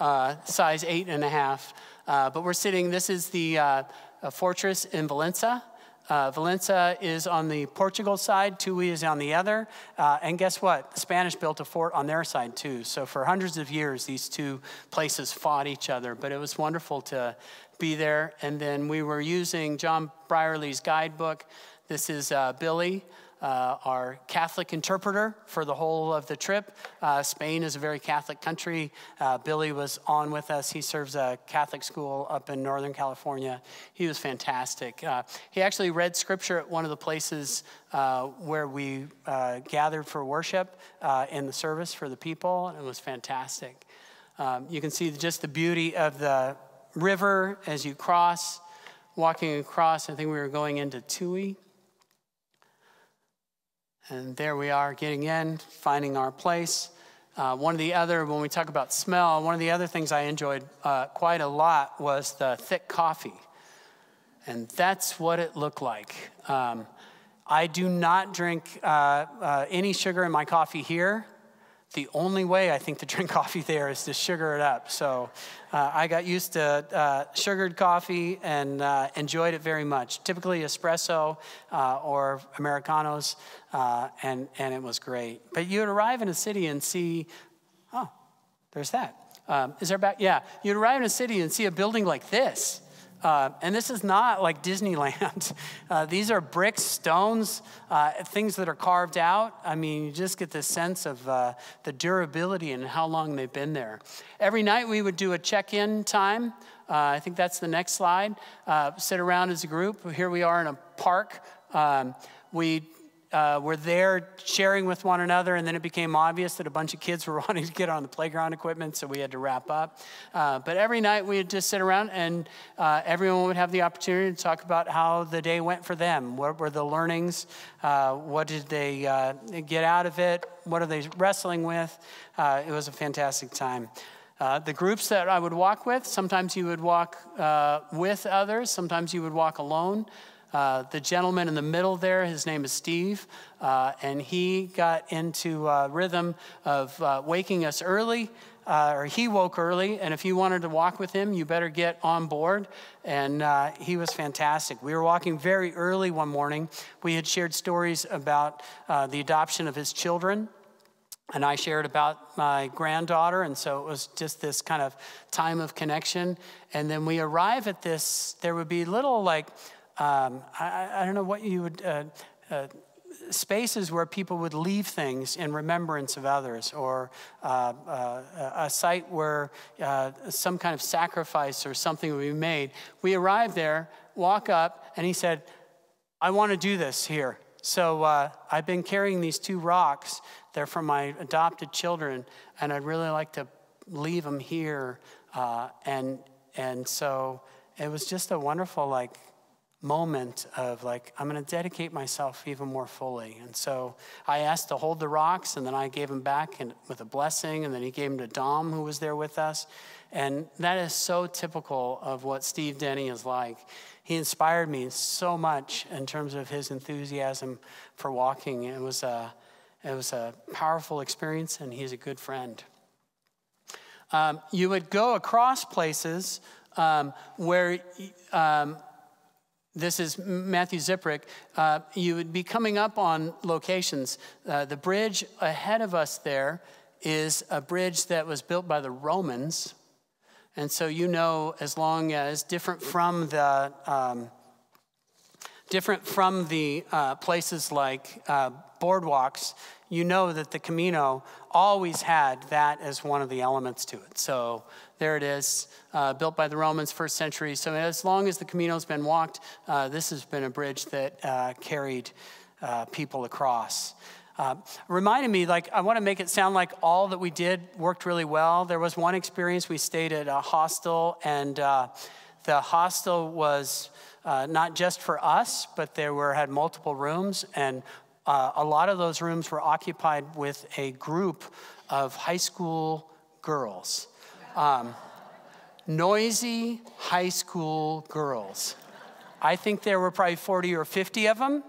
uh, size eight and a half. Uh, but we're sitting, this is the uh, fortress in Valença. Uh, Valença is on the Portugal side, Tui is on the other. Uh, and guess what? The Spanish built a fort on their side too. So for hundreds of years, these two places fought each other. But it was wonderful to be there. And then we were using John Brierley's guidebook. This is uh, Billy. Uh, our Catholic interpreter for the whole of the trip. Uh, Spain is a very Catholic country. Uh, Billy was on with us. He serves a Catholic school up in Northern California. He was fantastic. Uh, he actually read scripture at one of the places uh, where we uh, gathered for worship in the service for the people, and it was fantastic. Um, you can see just the beauty of the river as you cross, walking across. I think we were going into Tui. And there we are getting in, finding our place. Uh, one of the other, when we talk about smell, one of the other things I enjoyed uh, quite a lot was the thick coffee. And that's what it looked like. Um, I do not drink uh, uh any sugar in my coffee here the only way I think to drink coffee there is to sugar it up. So uh, I got used to uh, sugared coffee and uh, enjoyed it very much. Typically espresso uh, or Americanos, uh, and, and it was great. But you'd arrive in a city and see, oh, there's that. Um, is there back? Yeah, you'd arrive in a city and see a building like this. Uh, and this is not like Disneyland. Uh, these are bricks, stones, uh, things that are carved out. I mean, you just get this sense of uh, the durability and how long they've been there. Every night we would do a check in time. Uh, I think that's the next slide. Uh, sit around as a group. Here we are in a park. Um, we uh, were there sharing with one another, and then it became obvious that a bunch of kids were wanting to get on the playground equipment, so we had to wrap up. Uh, but every night we would just sit around, and uh, everyone would have the opportunity to talk about how the day went for them. What were the learnings? Uh, what did they uh, get out of it? What are they wrestling with? Uh, it was a fantastic time. Uh, the groups that I would walk with, sometimes you would walk uh, with others, sometimes you would walk alone. Uh, the gentleman in the middle there, his name is Steve, uh, and he got into a rhythm of uh, waking us early. Uh, or he woke early, and if you wanted to walk with him, you better get on board. And uh, he was fantastic. We were walking very early one morning. We had shared stories about the adoption of his children and I shared about my granddaughter, and so it was just this kind of time of connection. And then we arrive at this, there would be little like um, I, I, don't know what you would, uh, uh, spaces where people would leave things in remembrance of others, or uh, uh a site where uh, some kind of sacrifice or something would be made. We arrived there, walk up, and he said, I want to do this here. So uh, I've been carrying these two rocks. They're from my adopted children, and I'd really like to leave them here. Uh, and and so it was just a wonderful like moment of like i'm going to dedicate myself even more fully. And so i asked to hold the rocks and then i gave them back and, with a blessing and then he gave them to dom who was there with us. And that is so typical of what steve denny is like. He inspired me so much in terms of his enthusiasm for walking. It was a it was a powerful experience and he's a good friend. Um, you would go across places um, where um, this is Matthew Ziprick. Uh, you would be coming up on locations. Uh, the bridge ahead of us there is a bridge that was built by the Romans. And so you know, as long as different from the um, different from the uh, places like uh, boardwalks, you know that the Camino always had that as one of the elements to it. So there it is, uh, built by the Romans, first century. So as long as the Camino's been walked, uh, this has been a bridge that uh, carried uh, people across. Uh, reminded me, like, I want to make it sound like all that we did worked really well. There was one experience we stayed at a hostel, and uh, the hostel was uh, not just for us, but there were had multiple rooms, and uh, a lot of those rooms were occupied with a group of high school girls. Um, noisy high school girls. I think there were probably 40 or 50 of them,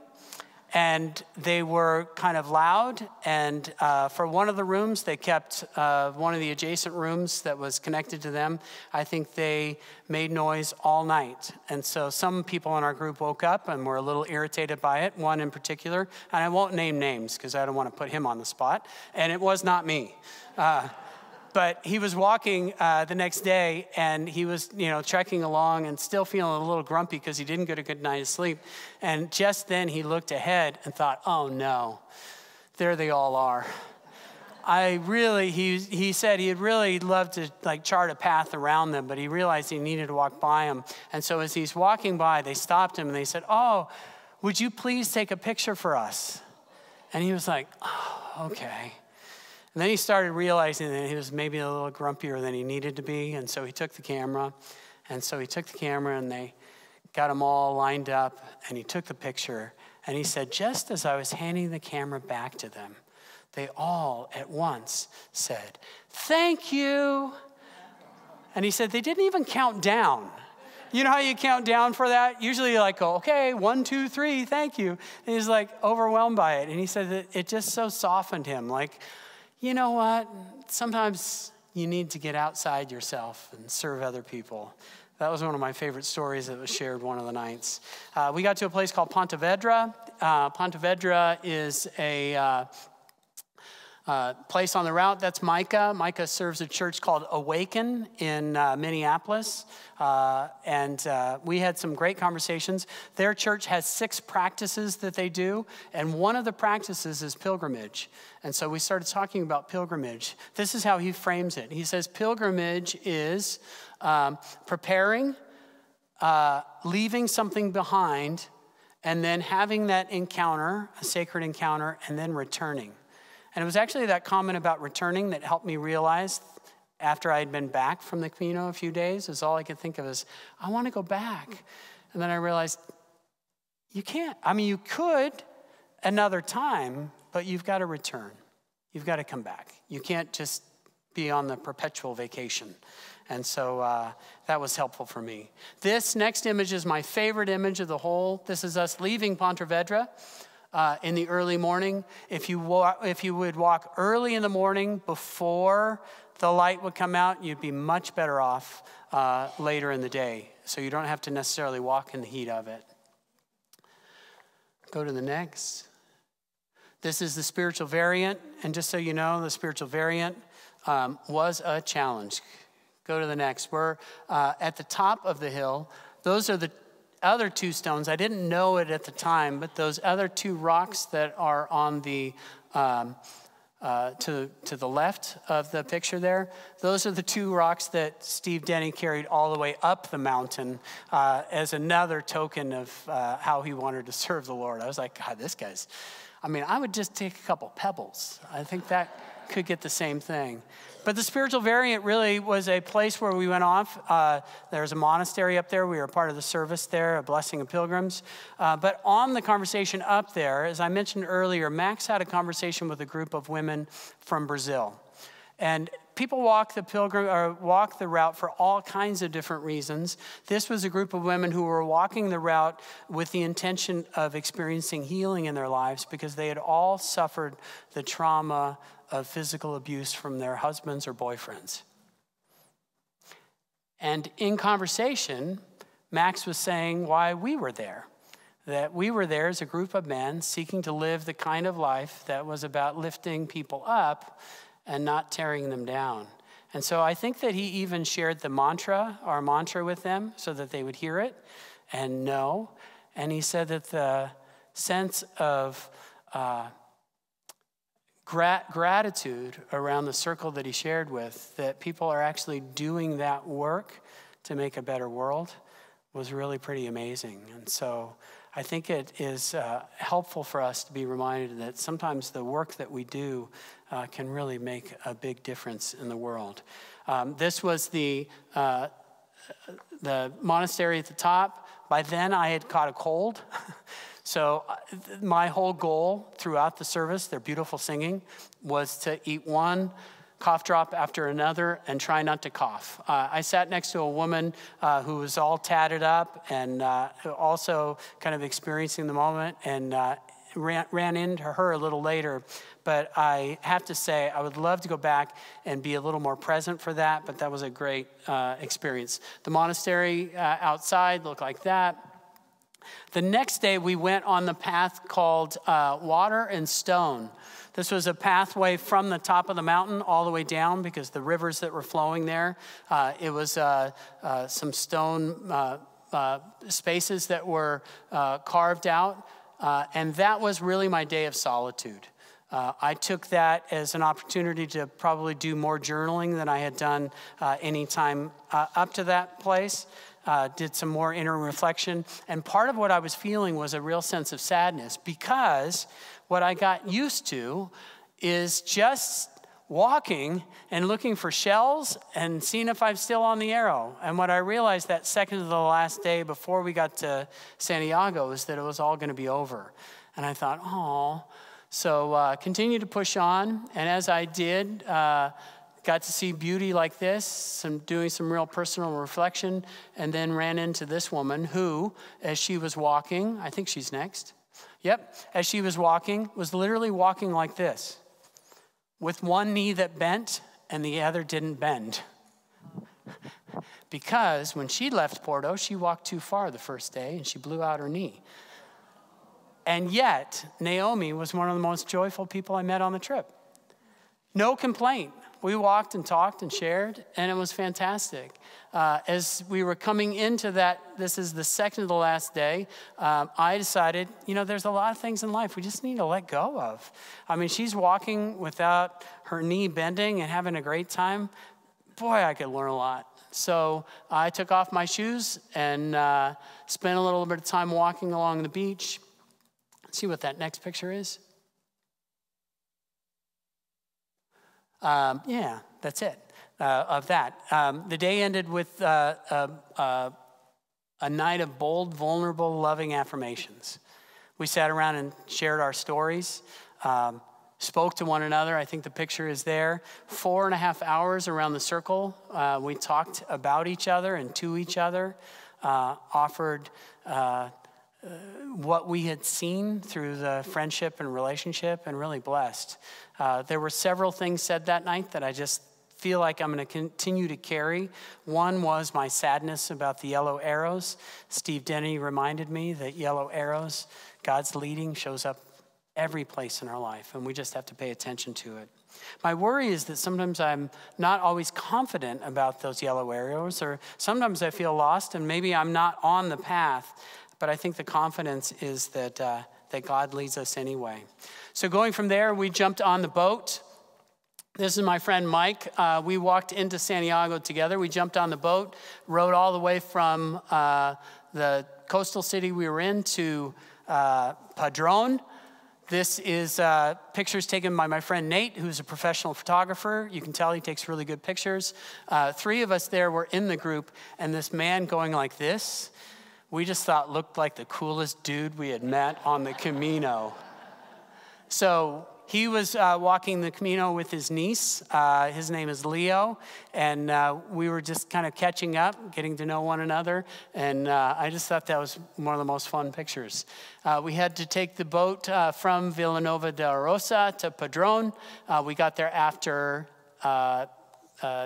and they were kind of loud. And uh, for one of the rooms, they kept uh, one of the adjacent rooms that was connected to them. I think they made noise all night. And so some people in our group woke up and were a little irritated by it, one in particular. And I won't name names because I don't want to put him on the spot. And it was not me. Uh, but he was walking uh, the next day and he was, you know, trekking along and still feeling a little grumpy because he didn't get a good night of sleep. And just then he looked ahead and thought, oh no, there they all are. I really, he, he said he'd really love to like chart a path around them, but he realized he needed to walk by them. And so as he's walking by, they stopped him and they said, oh, would you please take a picture for us? And he was like, oh, okay. And then he started realizing that he was maybe a little grumpier than he needed to be. And so he took the camera. And so he took the camera and they got them all lined up. And he took the picture. And he said, just as I was handing the camera back to them, they all at once said, Thank you. And he said, they didn't even count down. You know how you count down for that? Usually you like go, okay, one, two, three, thank you. And he's like overwhelmed by it. And he said that it just so softened him. Like, you know what? Sometimes you need to get outside yourself and serve other people. That was one of my favorite stories that was shared one of the nights. Uh, we got to a place called Pontevedra. Uh, Pontevedra is a uh, place on the route. That's Micah. Micah serves a church called Awaken in uh, Minneapolis. Uh, and uh, we had some great conversations. Their church has six practices that they do, and one of the practices is pilgrimage. And so we started talking about pilgrimage. This is how he frames it. He says, Pilgrimage is um, preparing, uh, leaving something behind, and then having that encounter, a sacred encounter, and then returning. And it was actually that comment about returning that helped me realize after I had been back from the Camino a few days, is all I could think of is, I want to go back. And then I realized, you can't. I mean, you could another time, but you've got to return. You've got to come back. You can't just be on the perpetual vacation. And so uh, that was helpful for me. This next image is my favorite image of the whole. This is us leaving Pontevedra uh, in the early morning. If you, wa- if you would walk early in the morning before the light would come out, you'd be much better off uh, later in the day. So you don't have to necessarily walk in the heat of it. Go to the next. This is the spiritual variant. And just so you know, the spiritual variant um, was a challenge. Go to the next. We're uh, at the top of the hill. Those are the other two stones. I didn't know it at the time, but those other two rocks that are on the um, uh, to, to the left of the picture there, those are the two rocks that Steve Denny carried all the way up the mountain uh, as another token of uh, how he wanted to serve the Lord. I was like, God, this guy's, I mean, I would just take a couple pebbles. I think that could get the same thing. But the spiritual variant really was a place where we went off. Uh, there's a monastery up there. We were part of the service there, a blessing of pilgrims. Uh, but on the conversation up there, as I mentioned earlier, Max had a conversation with a group of women from Brazil. And people walk the pilgrim or walk the route for all kinds of different reasons. This was a group of women who were walking the route with the intention of experiencing healing in their lives because they had all suffered the trauma of physical abuse from their husbands or boyfriends. And in conversation, Max was saying why we were there. That we were there as a group of men seeking to live the kind of life that was about lifting people up and not tearing them down. And so I think that he even shared the mantra, our mantra, with them so that they would hear it and know. And he said that the sense of uh, gratitude around the circle that he shared with, that people are actually doing that work to make a better world, was really pretty amazing. And so I think it is uh, helpful for us to be reminded that sometimes the work that we do uh, can really make a big difference in the world. Um, this was the, uh, the monastery at the top. By then, I had caught a cold. So, uh, my whole goal throughout the service, their beautiful singing, was to eat one cough drop after another and try not to cough. Uh, I sat next to a woman uh, who was all tatted up and uh, also kind of experiencing the moment and uh, ran, ran into her a little later. But I have to say, I would love to go back and be a little more present for that, but that was a great uh, experience. The monastery outside looked like that. The next day, we went on the path called uh, Water and Stone. This was a pathway from the top of the mountain all the way down because the rivers that were flowing there, uh, it was uh, uh some stone uh, uh, spaces that were carved out. and that was really my day of solitude. Uh, I took that as an opportunity to probably do more journaling than I had done uh, any time uh, up to that place uh, did some more inner reflection. And part of what I was feeling was a real sense of sadness because what I got used to is just walking and looking for shells and seeing if I'm still on the arrow. And what I realized that second to the last day before we got to Santiago is that it was all going to be over. And I thought, oh. So uh, continue to push on. And as I did, uh, got to see beauty like this, some doing some real personal reflection, and then ran into this woman who, as she was walking, I think she's next. Yep, as she was walking, was literally walking like this, with one knee that bent and the other didn't bend. because when she left Porto, she walked too far the first day and she blew out her knee. And yet, Naomi was one of the most joyful people I met on the trip. No complaint we walked and talked and shared, and it was fantastic. Uh, as we were coming into that, this is the second to the last day, um, I decided, you know, there's a lot of things in life we just need to let go of. I mean, she's walking without her knee bending and having a great time. Boy, I could learn a lot. So I took off my shoes and uh, spent a little bit of time walking along the beach. See what that next picture is? Um, yeah, that's it uh, of that. Um, the day ended with uh, uh, uh, a night of bold, vulnerable, loving affirmations. We sat around and shared our stories, um, spoke to one another. I think the picture is there. Four and a half hours around the circle. Uh, we talked about each other and to each other, uh, offered what we had seen through the friendship and relationship, and really blessed. Uh, there were several things said that night that I just feel like I'm going to continue to carry. One was my sadness about the yellow arrows. Steve Denny reminded me that yellow arrows, God's leading, shows up every place in our life, and we just have to pay attention to it. My worry is that sometimes I'm not always confident about those yellow arrows, or sometimes I feel lost and maybe I'm not on the path. But I think the confidence is that, uh, that God leads us anyway. So going from there, we jumped on the boat. This is my friend Mike. Uh, we walked into Santiago together. We jumped on the boat, rode all the way from uh, the coastal city we were in to uh, Padron. This is uh, pictures taken by my friend Nate, who's a professional photographer. You can tell he takes really good pictures. Uh, three of us there were in the group, and this man going like this, we just thought looked like the coolest dude we had met on the Camino. So he was uh, walking the Camino with his niece. Uh, his name is Leo. And uh, we were just kind of catching up, getting to know one another. And uh, I just thought that was one of the most fun pictures. Uh, we had to take the boat uh, from Villanova de Arosa to Padron. we got there after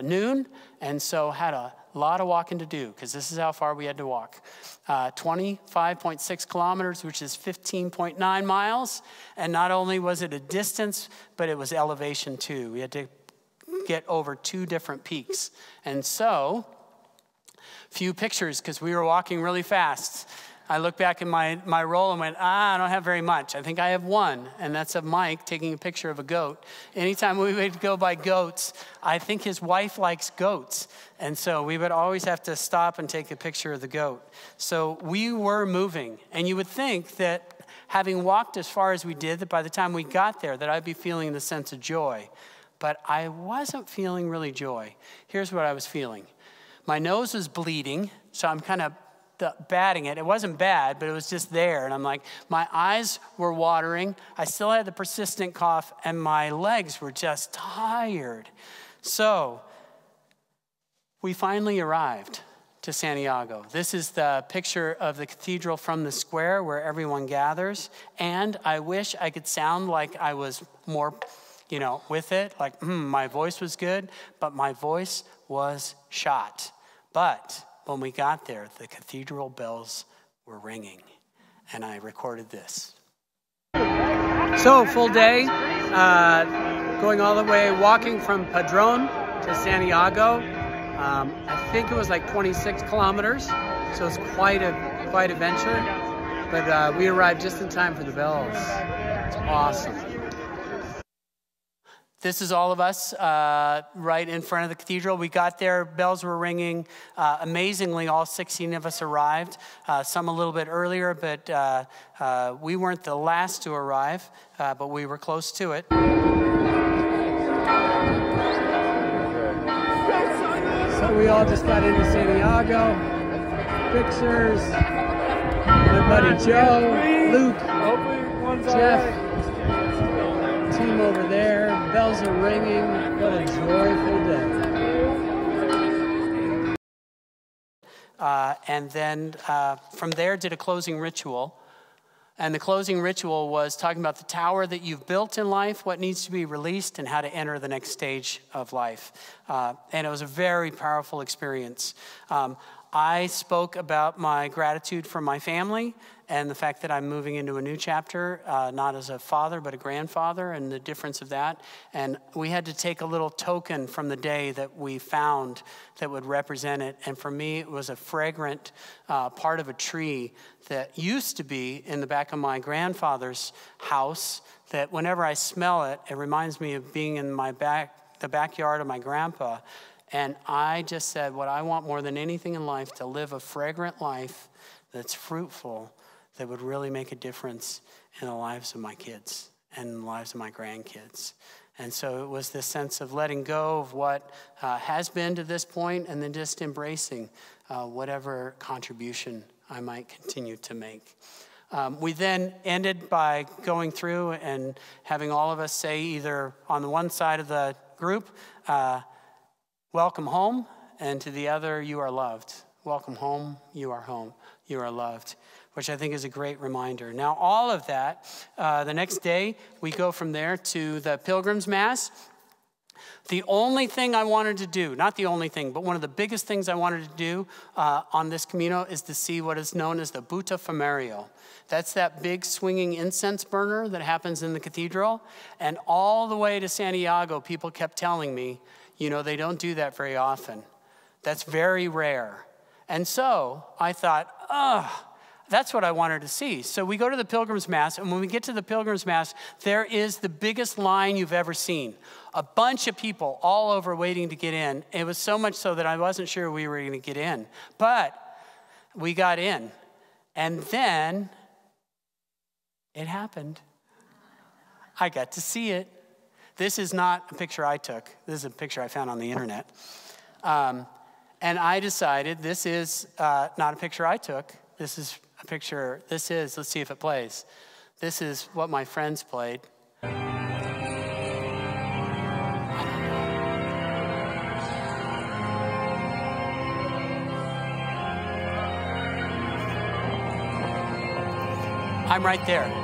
noon, and so had a lot of walking to do because this is how far we had to walk uh, 25.6 kilometers, which is 15.9 miles. And not only was it a distance, but it was elevation too. We had to get over two different peaks. And so, few pictures because we were walking really fast. I look back in my, my roll and went, ah, I don't have very much. I think I have one, and that's of Mike taking a picture of a goat. Anytime we would go by goats, I think his wife likes goats. And so we would always have to stop and take a picture of the goat. So we were moving, and you would think that having walked as far as we did, that by the time we got there, that I'd be feeling the sense of joy. But I wasn't feeling really joy. Here's what I was feeling. My nose was bleeding, so I'm kind of the batting it. It wasn't bad, but it was just there. And I'm like, my eyes were watering. I still had the persistent cough, and my legs were just tired. So we finally arrived to Santiago. This is the picture of the cathedral from the square where everyone gathers. And I wish I could sound like I was more, you know, with it, like, mm, my voice was good, but my voice was shot. But when we got there, the cathedral bells were ringing, and I recorded this. So, full day, uh, going all the way, walking from Padron to Santiago. Um, I think it was like 26 kilometers, so it's quite a quite a venture. But uh, we arrived just in time for the bells. It's awesome. This is all of us uh, right in front of the cathedral. We got there, bells were ringing. Uh, amazingly, all 16 of us arrived, uh, some a little bit earlier, but uh, uh, we weren't the last to arrive, uh, but we were close to it. So we all just got into Santiago. Pictures. My buddy Joe, Luke, Jeff team over there. Bells are ringing. What a joyful day. Uh, and then uh, from there, did a closing ritual. And the closing ritual was talking about the tower that you've built in life, what needs to be released, and how to enter the next stage of life. Uh, and it was a very powerful experience. Um, I spoke about my gratitude for my family and the fact that I'm moving into a new chapter, uh, not as a father, but a grandfather, and the difference of that. And we had to take a little token from the day that we found that would represent it. And for me, it was a fragrant uh, part of a tree that used to be in the back of my grandfather's house. That whenever I smell it, it reminds me of being in my back, the backyard of my grandpa. And I just said, what I want more than anything in life to live a fragrant life that's fruitful that would really make a difference in the lives of my kids and the lives of my grandkids. And so it was this sense of letting go of what uh, has been to this point and then just embracing uh, whatever contribution I might continue to make. Um, we then ended by going through and having all of us say either on the one side of the group, uh, welcome home, and to the other, you are loved. Welcome home, you are home, you are loved which I think is a great reminder. Now, all of that, uh, the next day, we go from there to the Pilgrim's Mass. The only thing I wanted to do, not the only thing, but one of the biggest things I wanted to do uh, on this Camino is to see what is known as the Botafumeiro. That's that big swinging incense burner that happens in the cathedral. And all the way to Santiago, people kept telling me, you know, they don't do that very often. That's very rare. And so I thought, oh, that's what I wanted to see. So we go to the Pilgrim's Mass, and when we get to the Pilgrim's Mass, there is the biggest line you've ever seen. A bunch of people all over waiting to get in. It was so much so that I wasn't sure we were going to get in. But we got in. And then it happened. I got to see it. This is not a picture I took, this is a picture I found on the internet. Um, and I decided this is uh, not a picture I took. This is a picture. This is, let's see if it plays. This is what my friends played. I'm right there.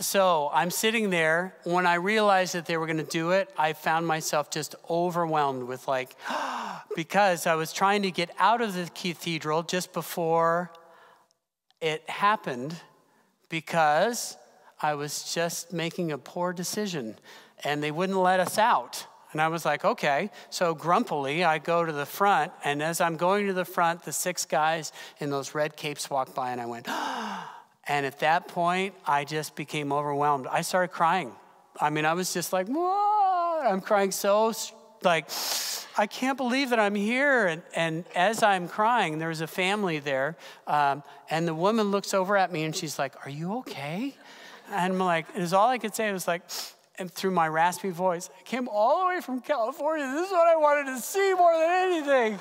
So I'm sitting there. When I realized that they were going to do it, I found myself just overwhelmed with like, because I was trying to get out of the cathedral just before it happened because I was just making a poor decision and they wouldn't let us out. And I was like, okay. So grumpily, I go to the front. And as I'm going to the front, the six guys in those red capes walk by, and I went, oh, And at that point, I just became overwhelmed. I started crying. I mean, I was just like, Whoa! I'm crying so, like, I can't believe that I'm here. And, and as I'm crying, there's a family there. Um, and the woman looks over at me and she's like, Are you okay? And I'm like, it was all I could say. It was like, and through my raspy voice, I came all the way from California. This is what I wanted to see more than anything.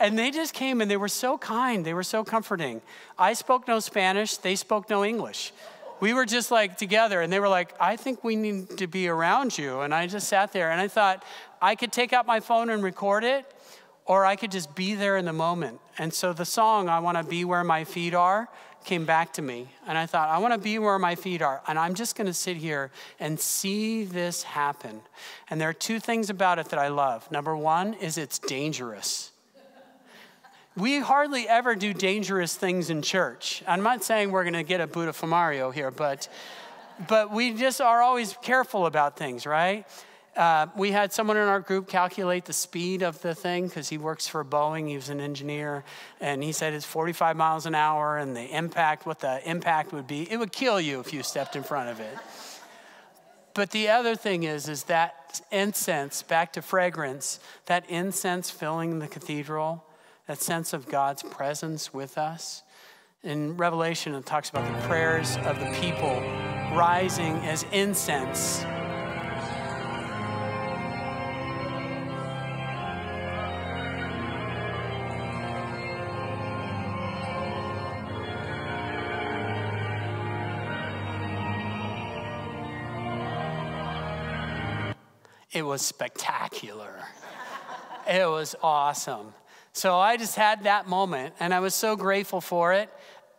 And they just came and they were so kind. They were so comforting. I spoke no Spanish, they spoke no English. We were just like together, and they were like, I think we need to be around you. And I just sat there and I thought, I could take out my phone and record it, or I could just be there in the moment. And so the song, I Want to Be Where My Feet Are, came back to me. And I thought, I want to be where my feet are. And I'm just going to sit here and see this happen. And there are two things about it that I love. Number one is it's dangerous. We hardly ever do dangerous things in church. I'm not saying we're going to get a Botafumeiro here, but, but we just are always careful about things, right? Uh, we had someone in our group calculate the speed of the thing because he works for Boeing. He was an engineer, and he said it's 45 miles an hour, and the impact, what the impact would be, it would kill you if you stepped in front of it. But the other thing is, is that incense, back to fragrance, that incense filling the cathedral, that sense of God's presence with us. In Revelation, it talks about the prayers of the people rising as incense. It was spectacular. it was awesome. So I just had that moment and I was so grateful for it.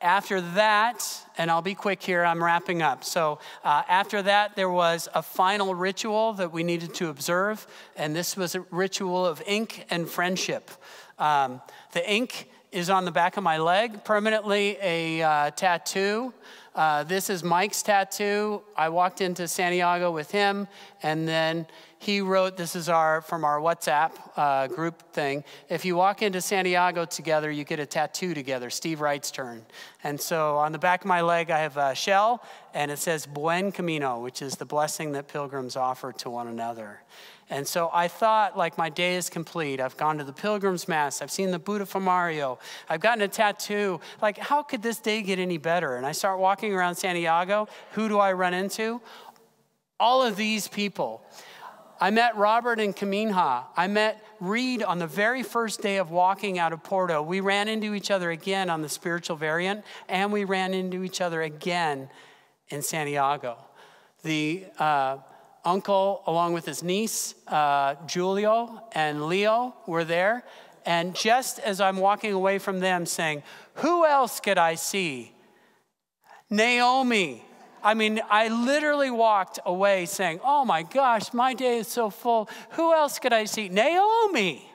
After that, and I'll be quick here, I'm wrapping up. So uh, after that, there was a final ritual that we needed to observe, and this was a ritual of ink and friendship. Um, the ink is on the back of my leg, permanently a uh, tattoo. Uh, this is Mike's tattoo. I walked into Santiago with him, and then he wrote this is our from our whatsapp uh, group thing if you walk into santiago together you get a tattoo together steve wright's turn and so on the back of my leg i have a shell and it says buen camino which is the blessing that pilgrims offer to one another and so I thought, like, my day is complete. I've gone to the Pilgrim's Mass. I've seen the Botafumeiro. I've gotten a tattoo. Like, how could this day get any better? And I start walking around Santiago. Who do I run into? All of these people. I met Robert in Caminha. I met Reed on the very first day of walking out of Porto. We ran into each other again on the spiritual variant, and we ran into each other again in Santiago. The uh, uncle, along with his niece, uh, Julio and Leo, were there. And just as I'm walking away from them, saying, Who else could I see? Naomi I mean, I literally walked away saying, Oh my gosh, my day is so full. Who else could I see? Naomi.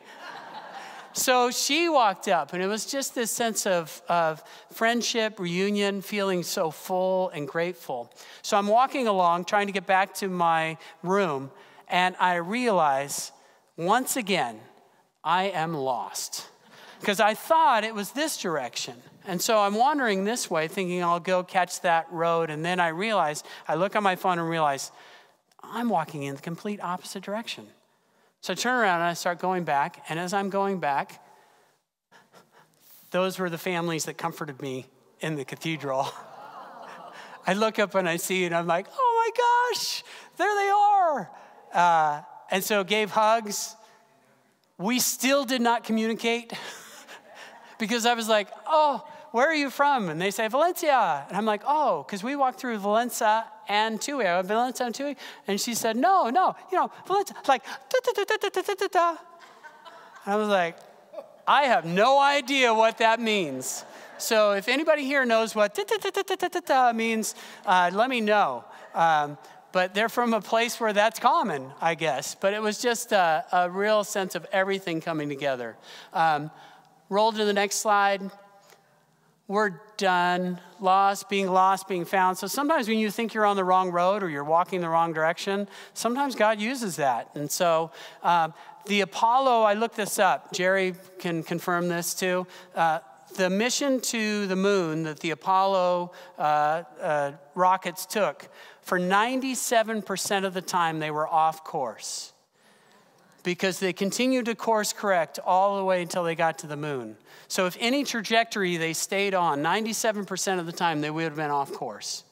so she walked up, and it was just this sense of, of friendship, reunion, feeling so full and grateful. So I'm walking along, trying to get back to my room, and I realize once again, I am lost. Because I thought it was this direction. And so I'm wandering this way, thinking I'll go catch that road. And then I realize, I look on my phone and realize I'm walking in the complete opposite direction. So I turn around and I start going back. And as I'm going back, those were the families that comforted me in the cathedral. I look up and I see and I'm like, oh my gosh, there they are. Uh, and so gave hugs. We still did not communicate because I was like, oh, where are you from? And they say, Valencia. And I'm like, oh, because we walked through Valencia and Tui. I went, Valencia and Tui. And she said, no, no, you know, Valencia, like, da, da, da, da, da, da, da. And I was like, I have no idea what that means. So if anybody here knows what da, da, da, da, da, da, da, means, uh, let me know. Um, but they're from a place where that's common, I guess. But it was just a, a real sense of everything coming together. Um, roll to the next slide we're done. Lost, being lost, being found. So sometimes when you think you're on the wrong road or you're walking the wrong direction, sometimes God uses that. And so um, the Apollo, I looked this up. Jerry can confirm this too. Uh, the mission to the moon that the Apollo uh, uh, rockets took, for 97% of the time they were off course because they continued to course correct all the way until they got to the moon. So, if any trajectory they stayed on, 97% of the time they would have been off course,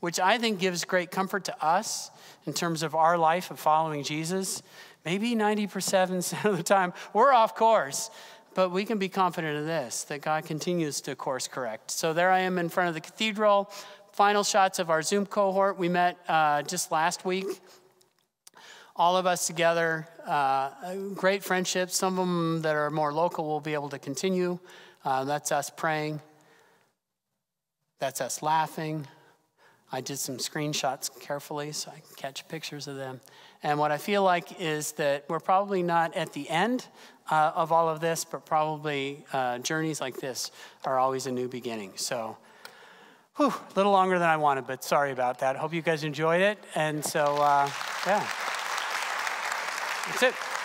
which I think gives great comfort to us in terms of our life of following Jesus. Maybe 90% of the time we're off course, but we can be confident of this that God continues to course correct. So, there I am in front of the cathedral. Final shots of our Zoom cohort. We met uh, just last week all of us together, uh, great friendships. Some of them that are more local will be able to continue. Uh, that's us praying. That's us laughing. I did some screenshots carefully so I can catch pictures of them. And what I feel like is that we're probably not at the end uh, of all of this, but probably uh, journeys like this are always a new beginning. So, whew, a little longer than I wanted, but sorry about that. Hope you guys enjoyed it. And so, uh, yeah. That's it.